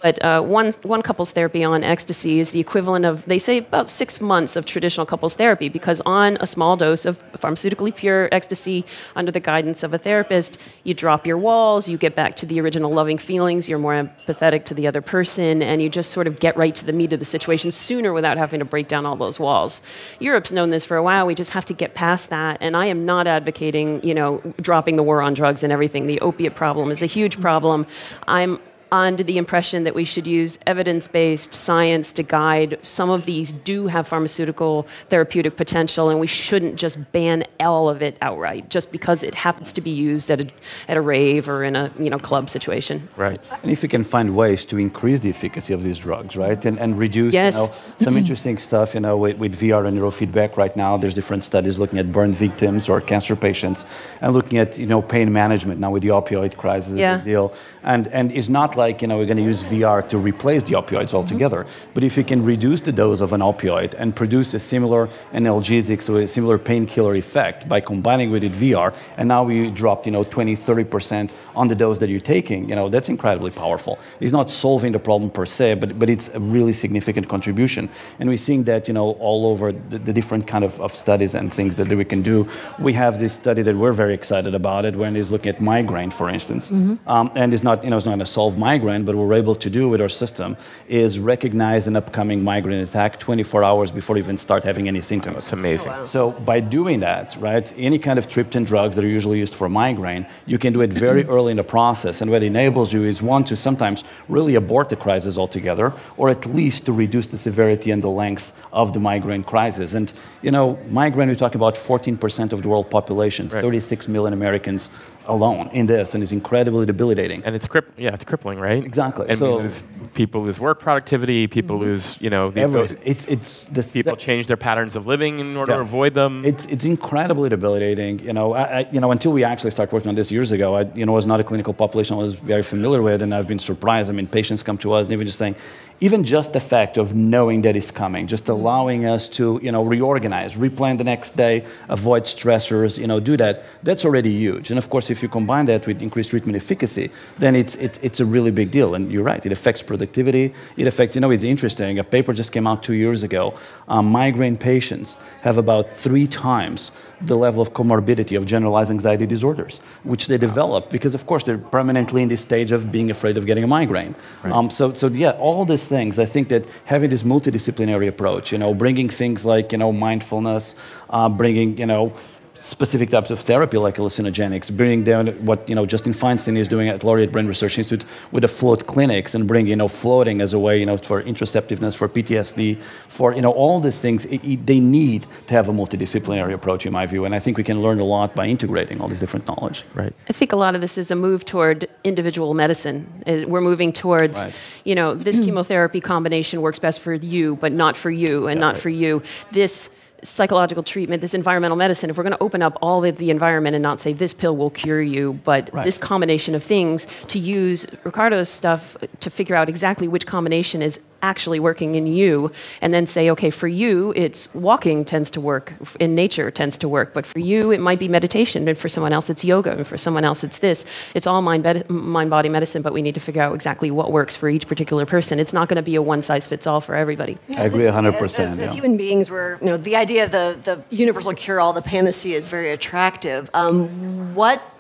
But uh, one, one couples therapy on ecstasy is the equivalent of, they say, about six months of traditional couples therapy because on a small dose of pharmaceutically pure ecstasy under the guidance of a therapist, you drop your walls, you get back to the original loving feelings, you're more empathetic to the other person, and you just sort of get right to the meat of the situation sooner without having to break down all those walls. Europe's known this for a while. We just have to get past that. And I am not advocating, you know, dropping the war on drugs and everything. The opiate problem is a huge problem. I'm under the impression that we should use evidence based science to guide. Some of these do have pharmaceutical therapeutic potential, and we shouldn't just ban all of it outright just because it happens to be used at a, at a rave or in a you know, club situation. Right. And if we can find ways to increase the efficacy of these drugs, right, and, and reduce yes. you know, some interesting stuff, you know, with, with VR and neurofeedback right now, there's different studies looking at burn victims or cancer patients and looking at, you know, pain management now with the opioid crisis, yeah. deal. And, and it's not like, you know, we're going to use VR to replace the opioids altogether. Mm-hmm. But if you can reduce the dose of an opioid and produce a similar analgesic, so a similar painkiller effect by combining with it VR, and now we dropped, you know, 20, 30% on the dose that you're taking, you know, that's incredibly powerful. It's not solving the problem per se, but, but it's a really significant contribution. And we're seeing that, you know, all over the, the different kind of, of studies and things that, that we can do. We have this study that we're very excited about it when it's looking at migraine, for instance. Mm-hmm. Um, and it's not, you know, it's not going to solve migraine, but what we're able to do with our system is recognize an upcoming migraine attack 24 hours before you even start having any symptoms. It's amazing. Oh, wow. So by doing that, right, any kind of triptan drugs that are usually used for migraine, you can do it very early in the process. And what it enables you is one to sometimes really abort the crisis altogether, or at least to reduce the severity and the length of the migraine crisis. And you know, migraine, we talk about 14% of the world population, right. 36 million Americans alone in this, and it's incredibly debilitating. And it's cripp- yeah, it's crippling, right? Exactly. And so lose, people lose work productivity. People mm-hmm. lose, you know, the, it's it's the people change their patterns of living in order yeah. to avoid them. It's it's incredibly debilitating. You know, I, I, you know, until we actually started working on this years ago, I you know was not a clinical population I was very familiar with, and I've been surprised. I mean, patients come to us and even just saying, even just the fact of knowing that it's coming, just allowing us to, you know, reorganize, replan the next day, avoid stressors, you know, do that, that's already huge. And of course, if you combine that with increased treatment efficacy, then it's, it's, it's a really big deal. And you're right, it affects productivity. It affects, you know, it's interesting. A paper just came out two years ago. Um, migraine patients have about three times the level of comorbidity of generalized anxiety disorders, which they develop because, of course, they're permanently in this stage of being afraid of getting a migraine. Right. Um, so, so, yeah, all things, I think that having this multidisciplinary approach, you know, bringing things like, you know, mindfulness, uh, bringing, you know, specific types of therapy like hallucinogenics, bringing down what you know Justin Feinstein is doing at Laureate Brain Research Institute with the float clinics and bring you know floating as a way you know for interoceptiveness, for PTSD, for you know all these things. It, it, they need to have a multidisciplinary approach in my view, and I think we can learn a lot by integrating all these different knowledge. Right. I think a lot of this is a move toward individual medicine. We're moving towards right. you know this chemotherapy combination works best for you, but not for you, and yeah, not right. for you. This psychological treatment, this environmental medicine, if we're going to open up all of the environment and not say this pill will cure you, but right. this combination of things to use Ricardo's stuff to figure out exactly which combination is actually working in you and then say okay for you it's walking tends to work in nature tends to work but for you it might be meditation and for someone else it's yoga and for someone else it's this. It's all mind, mind body medicine but we need to figure out exactly what works for each particular person. It's not going to be a one size fits all for everybody. Yeah, i agree 100% as, as, as human beings we're you know the idea of the, the universal cure all the panacea is very attractive. Um, what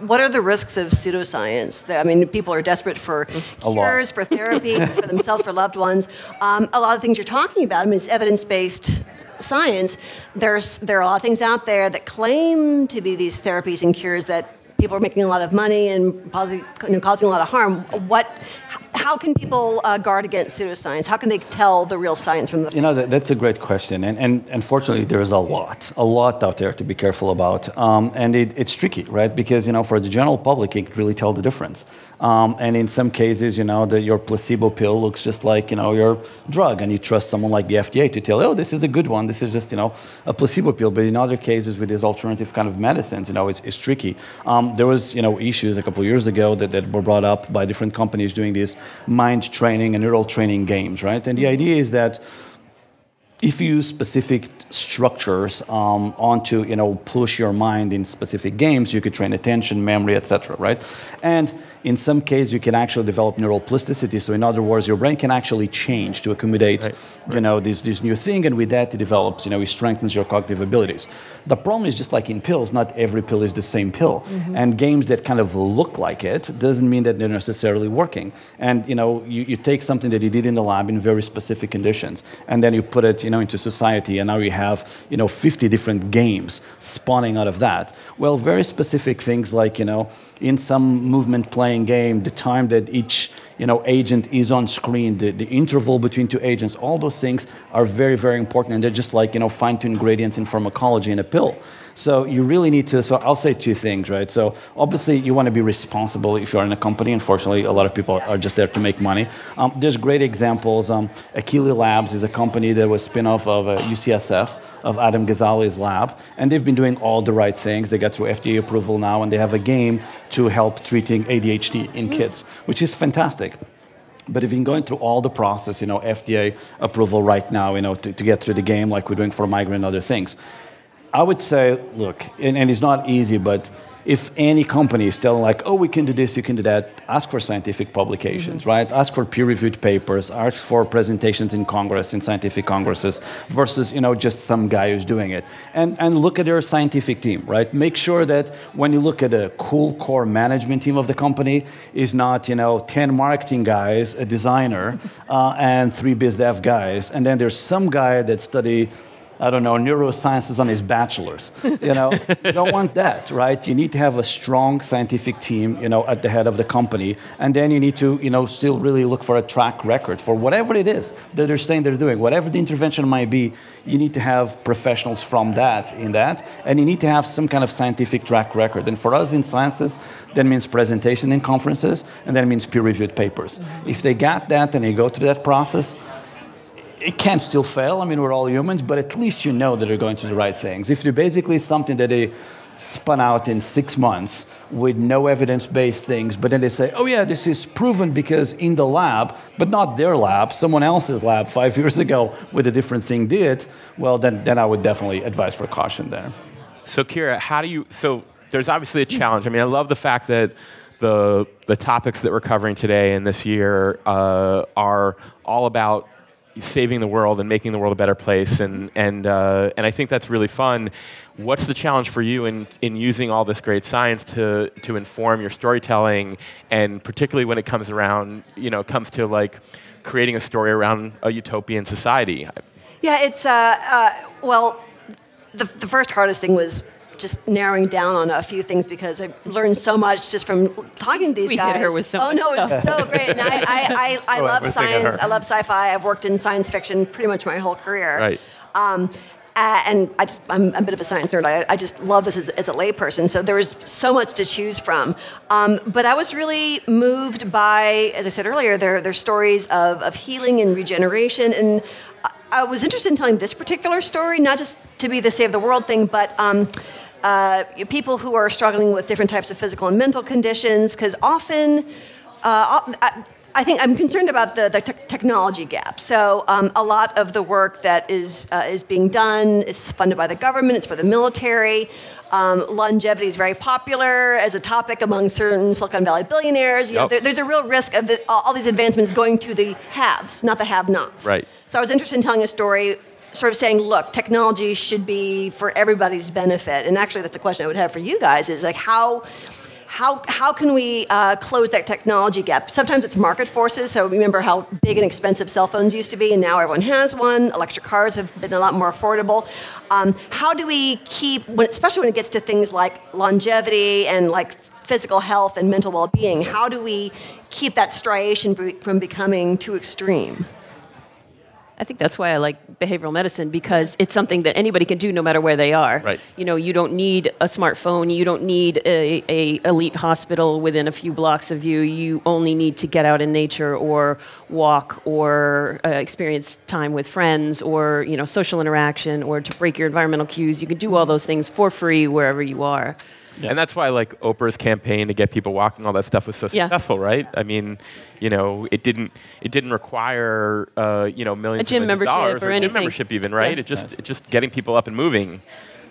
what are the risks of pseudoscience? I mean, people are desperate for cures, for therapies, for themselves, for loved ones. Um, a lot of things you're talking about, I mean, it's evidence-based science. There's there are a lot of things out there that claim to be these therapies and cures that people are making a lot of money and causing, you know, causing a lot of harm. What how can people uh, guard against pseudoscience? How can they tell the real science from the? You know, that, that's a great question, and, and unfortunately, there's a lot, a lot out there to be careful about, um, and it, it's tricky, right? Because you know, for the general public, it really tell the difference. Um, and in some cases, you know, your placebo pill looks just like you know your drug, and you trust someone like the FDA to tell, oh, this is a good one. This is just you know a placebo pill. But in other cases, with these alternative kind of medicines, you know, it's, it's tricky. Um, there was you know issues a couple years ago that, that were brought up by different companies doing these mind training and neural training games, right? And the idea is that if you use specific structures um, onto you know push your mind in specific games you could train attention memory etc right and In some cases, you can actually develop neural plasticity. So in other words, your brain can actually change to accommodate, right. you know, this, this new thing, and with that, it develops, you know, it strengthens your cognitive abilities. The problem is just like in pills, not every pill is the same pill. Mm-hmm. And games that kind of look like it doesn't mean that they're necessarily working. And, you know, you, you take something that you did in the lab in very specific conditions, and then you put it, you know, into society, and now you have, you know, 50 different games spawning out of that. Well, very specific things like, you know, in some movement playing game, the time that each you know, agent is on screen, the, the interval between two agents, all those things are very, very important. And they're just like you know, fine-tuned gradients in pharmacology in a pill. So you really need to, so I'll say two things, right? So obviously you want to be responsible if you're in a company. Unfortunately, a lot of people are just there to make money. Um, there's great examples. Um, Akili Labs is a company that was spin-off of uh, UCSF, of Adam Gazzaley's lab, and they've been doing all the right things. They got through FDA approval now, and they have a game to help treating ADHD in kids, which is fantastic. But if you're going through all the process, you know, FDA approval right now, you know, to, to get through the game like we're doing for migraine and other things, I would say, look, and, and, it's not easy, but if any company is telling like, oh, we can do this, you can do that, ask for scientific publications, mm-hmm. right? Ask for peer-reviewed papers, ask for presentations in Congress, in scientific congresses, versus you know just some guy who's doing it. And and look at their scientific team, right? Make sure that when you look at the cool core management team of the company, is not you know ten marketing guys, a designer, uh, and three biz dev guys, and then there's some guy that study I don't know, neurosciences on his bachelor's. You know, you don't want that, right? You need to have a strong scientific team, you know, at the head of the company, and then you need to, you know, still really look for a track record for whatever it is that they're saying they're doing, whatever the intervention might be. You need to have professionals from that in that, and you need to have some kind of scientific track record. And for us in sciences, that means presentation in conferences, and that means peer-reviewed papers. If they got that and they go through that process, it can still fail. I mean, we're all humans, but at least you know that they're going to the right things. If they're basically something that they spun out in six months with no evidence-based things, but then they say, oh yeah, this is proven because in the lab, but not their lab, someone else's lab five years ago with a different thing did, well, then, then I would definitely advise for caution there. So Kira, how do you, so there's obviously a challenge. I mean, I love the fact that the, the topics that we're covering today and this year uh, are all about saving the world and making the world a better place. And, and, uh, and I think that's really fun. What's the challenge for you in, in using all this great science to, to inform your storytelling, and particularly when it comes around, you know, comes to like creating a story around a utopian society? Yeah, it's, uh, uh, well, the, the first hardest thing was just narrowing down on a few things because I learned so much just from talking to these we guys. Hit her with so oh no, it's so great! And I, I, I, I oh, love science. I love sci-fi. I've worked in science fiction pretty much my whole career. Right. Um, and I just, I'm a bit of a science nerd. I, I just love this as, as, a layperson. So there was so much to choose from. Um, but I was really moved by, as I said earlier, their, their stories of, of healing and regeneration. And I was interested in telling this particular story, not just to be the save the world thing, but um, uh, people who are struggling with different types of physical and mental conditions, because often, uh, I, I, think I'm concerned about the, the te- technology gap. So um, a lot of the work that is uh, is being done is funded by the government. It's for the military. Um, longevity is very popular as a topic among certain Silicon Valley billionaires. You yep. know, there, there's a real risk of the, all these advancements going to the haves, not the have-nots. Right. So I was interested in telling a story sort of saying, look, technology should be for everybody's benefit. And actually, that's a question I would have for you guys: is like how. How, how can we uh, close that technology gap? Sometimes it's market forces. So remember how big and expensive cell phones used to be, and now everyone has one. Electric cars have been a lot more affordable. Um, how do we keep, when, especially when it gets to things like longevity and like physical health and mental well-being, how do we keep that striation from becoming too extreme? I think that's why I like behavioral medicine because it's something that anybody can do no matter where they are. Right. You know, you don't need a smartphone, you don't need a, a elite hospital within a few blocks of you. You only need to get out in nature or walk or uh, experience time with friends or you know social interaction or to break your environmental cues. You can do all those things for free wherever you are. Yeah. And that's why like Oprah's campaign to get people walking, all that stuff was so successful, yeah. right? I mean, you know, it didn't it didn't require uh, you know millions a gym of membership dollars or, or anything. gym membership even, right? It just it just getting people up and moving.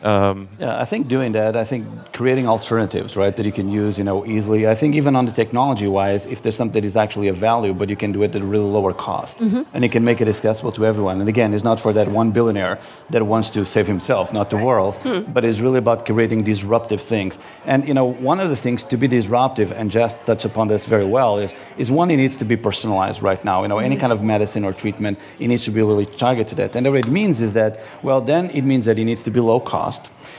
Um, yeah, I think doing that, I think creating alternatives, right, that you can use, you know, easily. I think even on the technology-wise, if there's something that is actually of value, but you can do it at a really lower cost, mm-hmm. and you can make it accessible to everyone. And again, it's not for that one billionaire that wants to save himself, not the world, hmm. but it's really about creating disruptive things. And you know, one of the things to be disruptive, and just touch upon this very well, is is one it needs to be personalized right now. You know, mm-hmm. any kind of medicine or treatment, it needs to be really targeted at. And what it means is that, well, then it means that it needs to be low cost.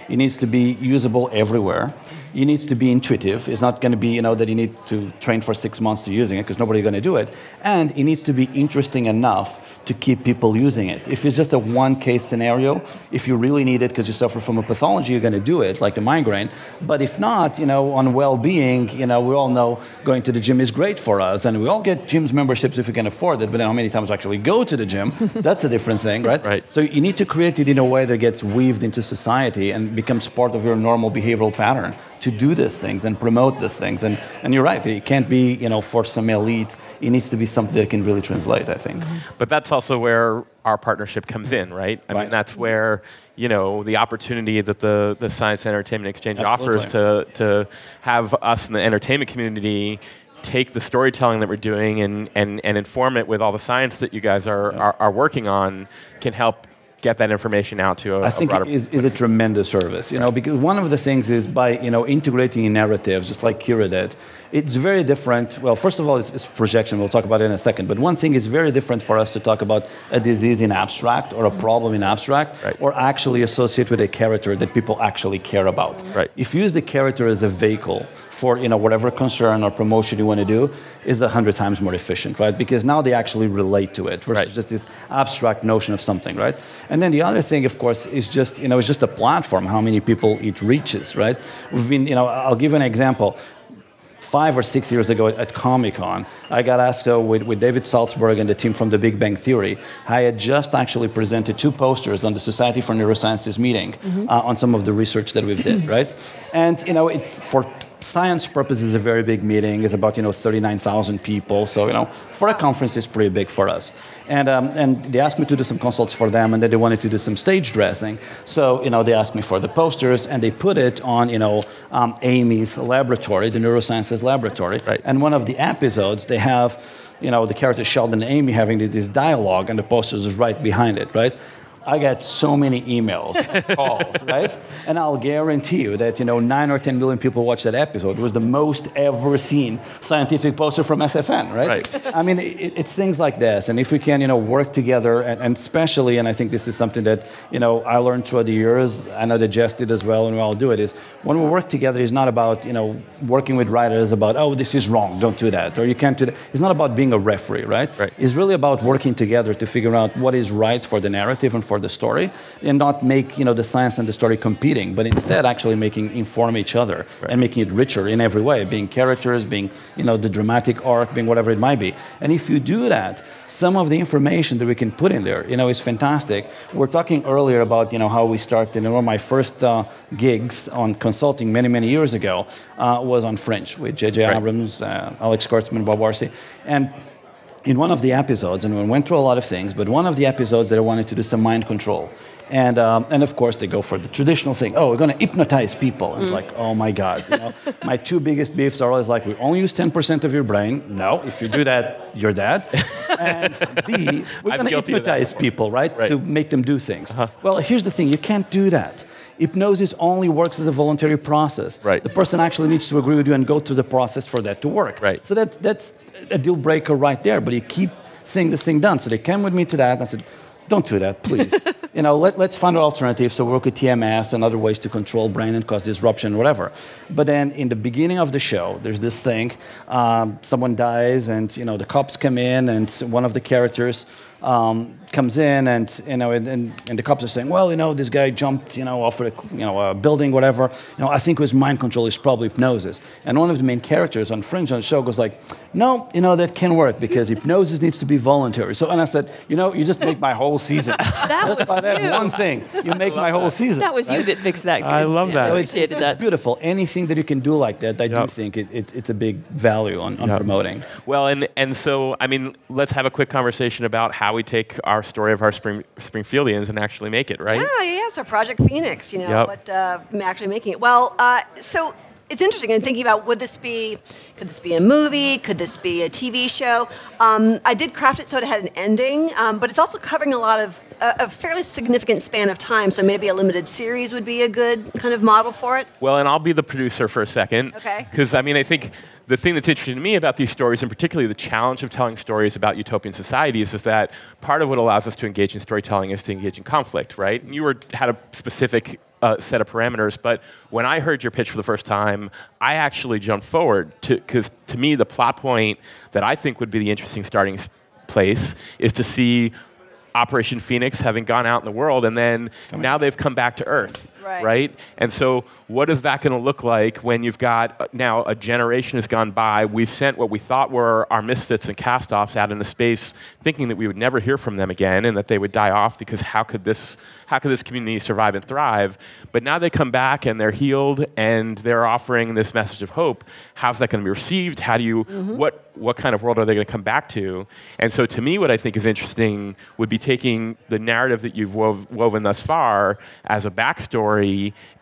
It needs to be usable everywhere it needs to be intuitive. It's not going to be, you know, that you need to train for six months to using it because nobody's going to do it. And it needs to be interesting enough to keep people using it. If it's just a one case scenario, if you really need it because you suffer from a pathology, you're going to do it, like a migraine. But if not, you know, on well being, you know, we all know going to the gym is great for us. And we all get gyms memberships if we can afford it. But then how many times we actually go to the gym? That's a different thing, right? Right. So you need to create it in a way that gets weaved into society and becomes part of your normal behavioral pattern to do these things and promote these things. And, and you're right, it can't be, you know, for some elite. It needs to be something that can really translate, I think. Mm-hmm. But that's also where our partnership comes in, right? I right. mean, that's where, you know, the opportunity that the, the Science and Entertainment Exchange Absolutely. offers to, to have us in the entertainment community take the storytelling that we're doing and, and, and inform it with all the science that you guys are, yeah. are, are working on can help get that information out to a, I think a it is, is, a tremendous service, you know, because one of the things is by, you know, integrating in narratives, just like Kira did, it's very different. Well, first of all, it's, it's, projection. We'll talk about it in a second. But one thing is very different for us to talk about a disease in abstract or a problem in abstract right. or actually associate with a character that people actually care about. Right. If you use the character as a vehicle for you know whatever concern or promotion you want to do is a hundred times more efficient, right? Because now they actually relate to it versus right. just this abstract notion of something, right? And then the other thing, of course, is just you know it's just a platform. How many people it reaches, right? We've been you know I'll give an example five or six years ago at, Comic Con, I got asked uh, with, with David Saltzberg and the team from The Big Bang Theory. I had just actually presented two posters on the Society for Neurosciences meeting mm-hmm. uh, on some of the research that we've did, right? And you know, it's for science purpose is a very big meeting. It's about you know 39,000 people. So you know for a conference, it's pretty big for us. And um, and they asked me to do some consults for them, and then they wanted to do some stage dressing. So you know they asked me for the posters, and they put it on you know um, Amy's laboratory, the neurosciences laboratory. Right. And one of the episodes, they have you know the character Sheldon and Amy having this dialogue, and the posters is right behind it, right? I got so many emails, calls, right? And I'll guarantee you that you know nine or ten million people watched that episode. It was the most ever seen scientific poster from SFN, right? right. I mean, it, it's things like this, and if we can, you know, work together, and, and, especially, and I think this is something that you know I learned throughout the years. I know that Jess did as well, and we all do it. Is when we work together, it's not about you know working with writers about oh this is wrong, don't do that, or you can't do that. It's not about being a referee, right? Right. It's really about working together to figure out what is right for the narrative and for for the story and not make you know the science and the story competing but instead actually making inform each other right. and making it richer in every way being characters being you know the dramatic arc being whatever it might be and if you do that some of the information that we can put in there you know is fantastic we're talking earlier about you know how we started know, one of my first uh, gigs on consulting many many years ago uh, was on Fringe with jj right. abrams uh, alex kurtzman bob Orci. and in one of the episodes, and we went through a lot of things, but one of the episodes that I wanted to do some mind control. And, um, and of course, they go for the traditional thing. Oh, we're going to hypnotize people. And mm. It's like, oh my God. You know, my two biggest beefs are always like, we only use 10% of your brain. No, if you do that, you're dead. and B, we're going to hypnotize people, right? right? To make them do things. Uh-huh. Well, here's the thing you can't do that hypnosis only works as a voluntary process. Right. The person actually needs to agree with you and go through the process for that to work. Right. So that, that's a deal breaker right there, but you keep seeing this thing done. So they came with me to that, and I said, don't do that, please. you know, let, us find an alternative. So work with TMS and other ways to control brain and cause disruption, whatever. But then in the beginning of the show, there's this thing. Um, someone dies, and you know the cops come in, and one of the characters um, comes in and you know and, and, and, the cops are saying well you know this guy jumped you know off a you know a building whatever you know I think it was mind control is probably hypnosis and one of the main characters on Fringe on the show goes like no you know that can work because hypnosis needs to be voluntary so and I said you know you just make my whole season that just by that you. one thing you make my whole season that was right? you that fixed that I love that yeah, it's, it's, that. beautiful anything that you can do like that I yep. do think it, it, it's a big value on, on yep. promoting well and and so I mean let's have a quick conversation about how how we take our story of our Spring, Springfieldians and actually make it, right? Yeah, yeah. So Project Phoenix, you know, Yep. but uh, actually making it. Well, uh, so it's interesting in thinking about would this be, could this be a movie? Could this be a TV show? Um, I did craft it so it had an ending, um, but it's also covering a lot of a, a fairly significant span of time. So maybe a limited series would be a good kind of model for it. Well, and I'll be the producer for a second. Okay. Because, I mean, I think the thing that's interesting to me about these stories, and particularly the challenge of telling stories about utopian societies, is that part of what allows us to engage in storytelling is to engage in conflict, right? And you were, had a specific uh, set of parameters, but when I heard your pitch for the first time, I actually jumped forward because to me, the plot point that I think would be the interesting starting place is to see Operation Phoenix having gone out in the world, and then now they've come back to Earth, Right. right? And so, what is that going to look like when you've got uh, now a generation has gone by? We've sent what we thought were our misfits and castoffs out into space, thinking that we would never hear from them again and that they would die off because how could this how could this community survive and thrive? But now they come back and they're healed and they're offering this message of hope. How's that going to be received? How do you what what kind of world are they going to come back to? And so, to me, what I think is interesting would be taking the narrative that you've wove, woven thus far as a backstory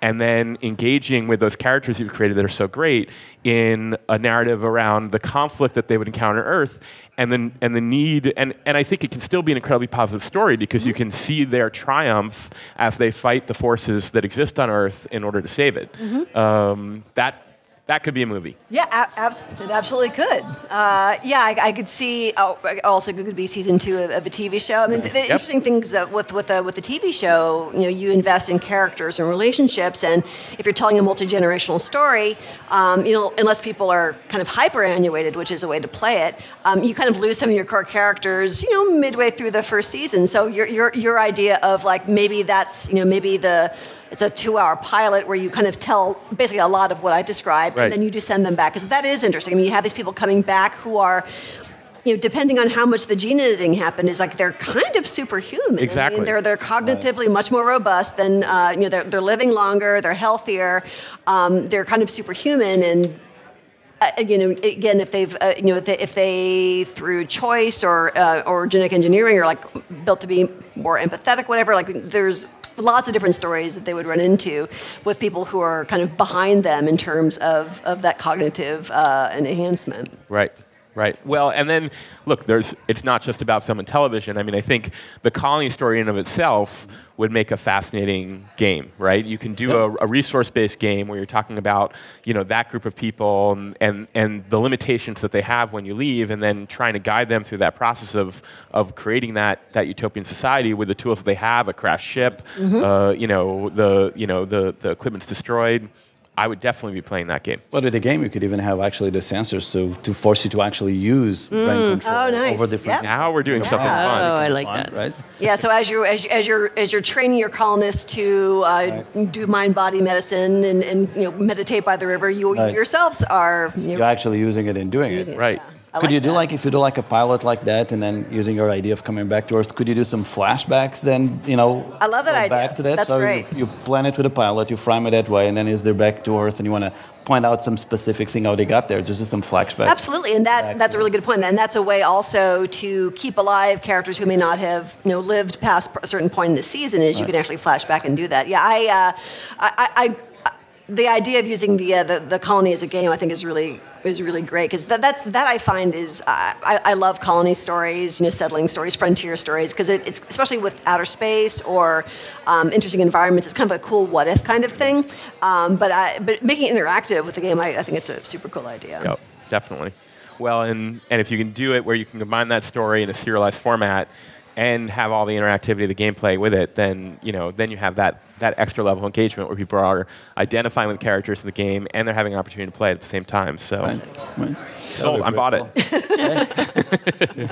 and then engaging with those characters you've created that are so great in a narrative around the conflict that they would encounter Earth and then and the need and, and I think it can still be an incredibly positive story because you can see their triumph as they fight the forces that exist on Earth in order to save it. Um, that that could be a movie. Yeah, a- abs- it absolutely could. Uh, yeah, I, I could see. Oh, also, it could be season two of, of a TV show. I mean, the, the interesting things with with a with a TV show, you know, you invest in characters and relationships, and if you're telling a multi generational story, um, you know, unless people are kind of hyper annuated, which is a way to play it, um, you kind of lose some of your core characters, you know, midway through the first season. So your your your idea of like maybe that's you know maybe the it's a two-hour pilot where you kind of tell basically a lot of what I described, Right. and then you just send them back because that is interesting. I mean, you have these people coming back who are. You know, depending on how much the gene editing happened, is like they're kind of superhuman. I Exactly. mean, they're they're cognitively much more robust than uh, you know. They're they're living longer. They're healthier. Um, they're kind of superhuman, and uh, you know, again, if they've, uh, you know, if they, if they through choice or uh, or genetic engineering are like built to be more empathetic, whatever. Like, there's lots of different stories that they would run into with people who are kind of behind them in terms of of that cognitive uh, enhancement. Right. Right. Well, and then look, there's it's not just about film and television. I mean, I think the colony story in and of itself would make a fascinating game, right? You can do a, a resource-based game where you're talking about, you know, that group of people and, and and the limitations that they have when you leave, and then trying to guide them through that process of of creating that that utopian society with the tools that they have, a crashed ship, uh, you know, the you know the the equipment's destroyed. I would definitely be playing that game. But in the game, you could even have actually the sensors so to force you to actually use brain control Oh, nice. over different. Yep. Now we're doing something Yeah. fun. Oh, I like fun, that. Right? Yeah. So as you as you, as you're as you're training your colonists to uh, do mind body medicine and, and you know meditate by the river, you Right. yourselves are you know, You're actually using it and doing it. it. Right. Yeah. I Could you do that. like if you do like a pilot like that, and then using your idea of coming back to Earth, could you do some flashbacks? Then you know. I love that idea. Back to that. That's so great. You, you plan it with a pilot, you frame it that way, and then is there back to Earth, and you want to point out some specific thing how they got there, just do some flashbacks. Absolutely, and that that's a really good point. And that's a way also to keep alive characters who may not have you know lived past a certain point in the season. Is you can actually flash back and do that. Yeah, I, uh, I, I, I the idea of using the, uh, the the colony as a game, I think, is really is really great because that, that's that I find is uh, I, I love colony stories, you know, settling stories, frontier stories, because it, it's especially with outer space or um, interesting environments. It's kind of a cool what if kind of thing. Um, but I, but making it interactive with the game, I, I think it's a super cool idea. Yep, definitely. Well, and, and if you can do it where you can combine that story in a serialized format and have all the interactivity, of the gameplay with it, then you know, then you have that, that extra level of engagement where people are identifying with the characters in the game and they're having an opportunity to play at the same time. So, Right, right. sold. I bought great. it.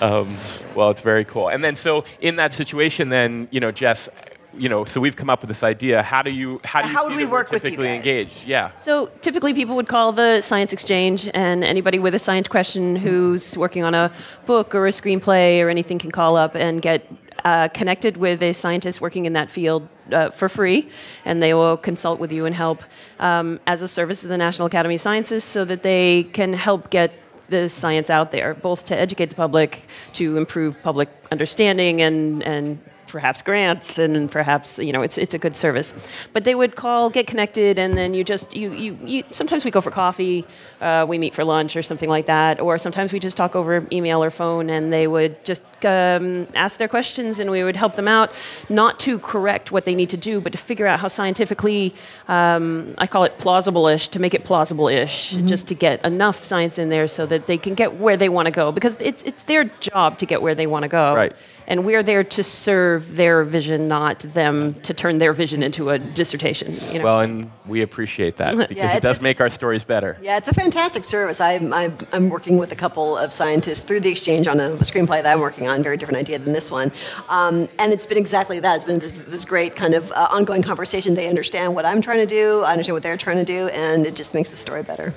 um, well, it's very cool. And then, so in that situation, then you know, Jess, you know, so we've come up with this idea. How do you how do you How see would we work with you typically guys? engaged? Yeah. So typically, people would call the science exchange, and anybody with a science question who's working on a book or a screenplay or anything can call up and get uh, connected with a scientist working in that field uh, for free, and they will consult with you and help um, as a service to the National Academy of Sciences, so that they can help get the science out there, both to educate the public, to improve public understanding and, and perhaps grants and perhaps you know it's it's a good service. But they would call get connected and then you just you you, you sometimes we go for coffee uh, we meet for lunch or something like that or sometimes we just talk over email or phone and they would just um, ask their questions and we would help them out not to correct what they need to do but to figure out how scientifically um, i call it plausible-ish to make it plausible-ish mm-hmm. just to get enough science in there so that they can get where they want to go because it's it's their job to get where they want to go. Right and we're there to serve their vision, not them to turn their vision into a dissertation. You know? Well, and we appreciate that because yeah, it does make our stories better. Yeah, it's a fantastic service. I'm, I'm, I'm, working with a couple of scientists through the exchange on a, a screenplay that I'm working on, very different idea than this one. Um, and it's been exactly that. It's been this, this great kind of uh, ongoing conversation. They understand what I'm trying to do, I understand what they're trying to do, and it just makes the story better.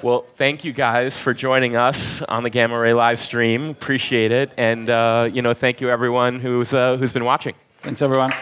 Well, thank you guys for joining us on the Gamma Ray live stream. Appreciate it, and uh, you know, thank you everyone who's uh, who's been watching. Thanks everyone.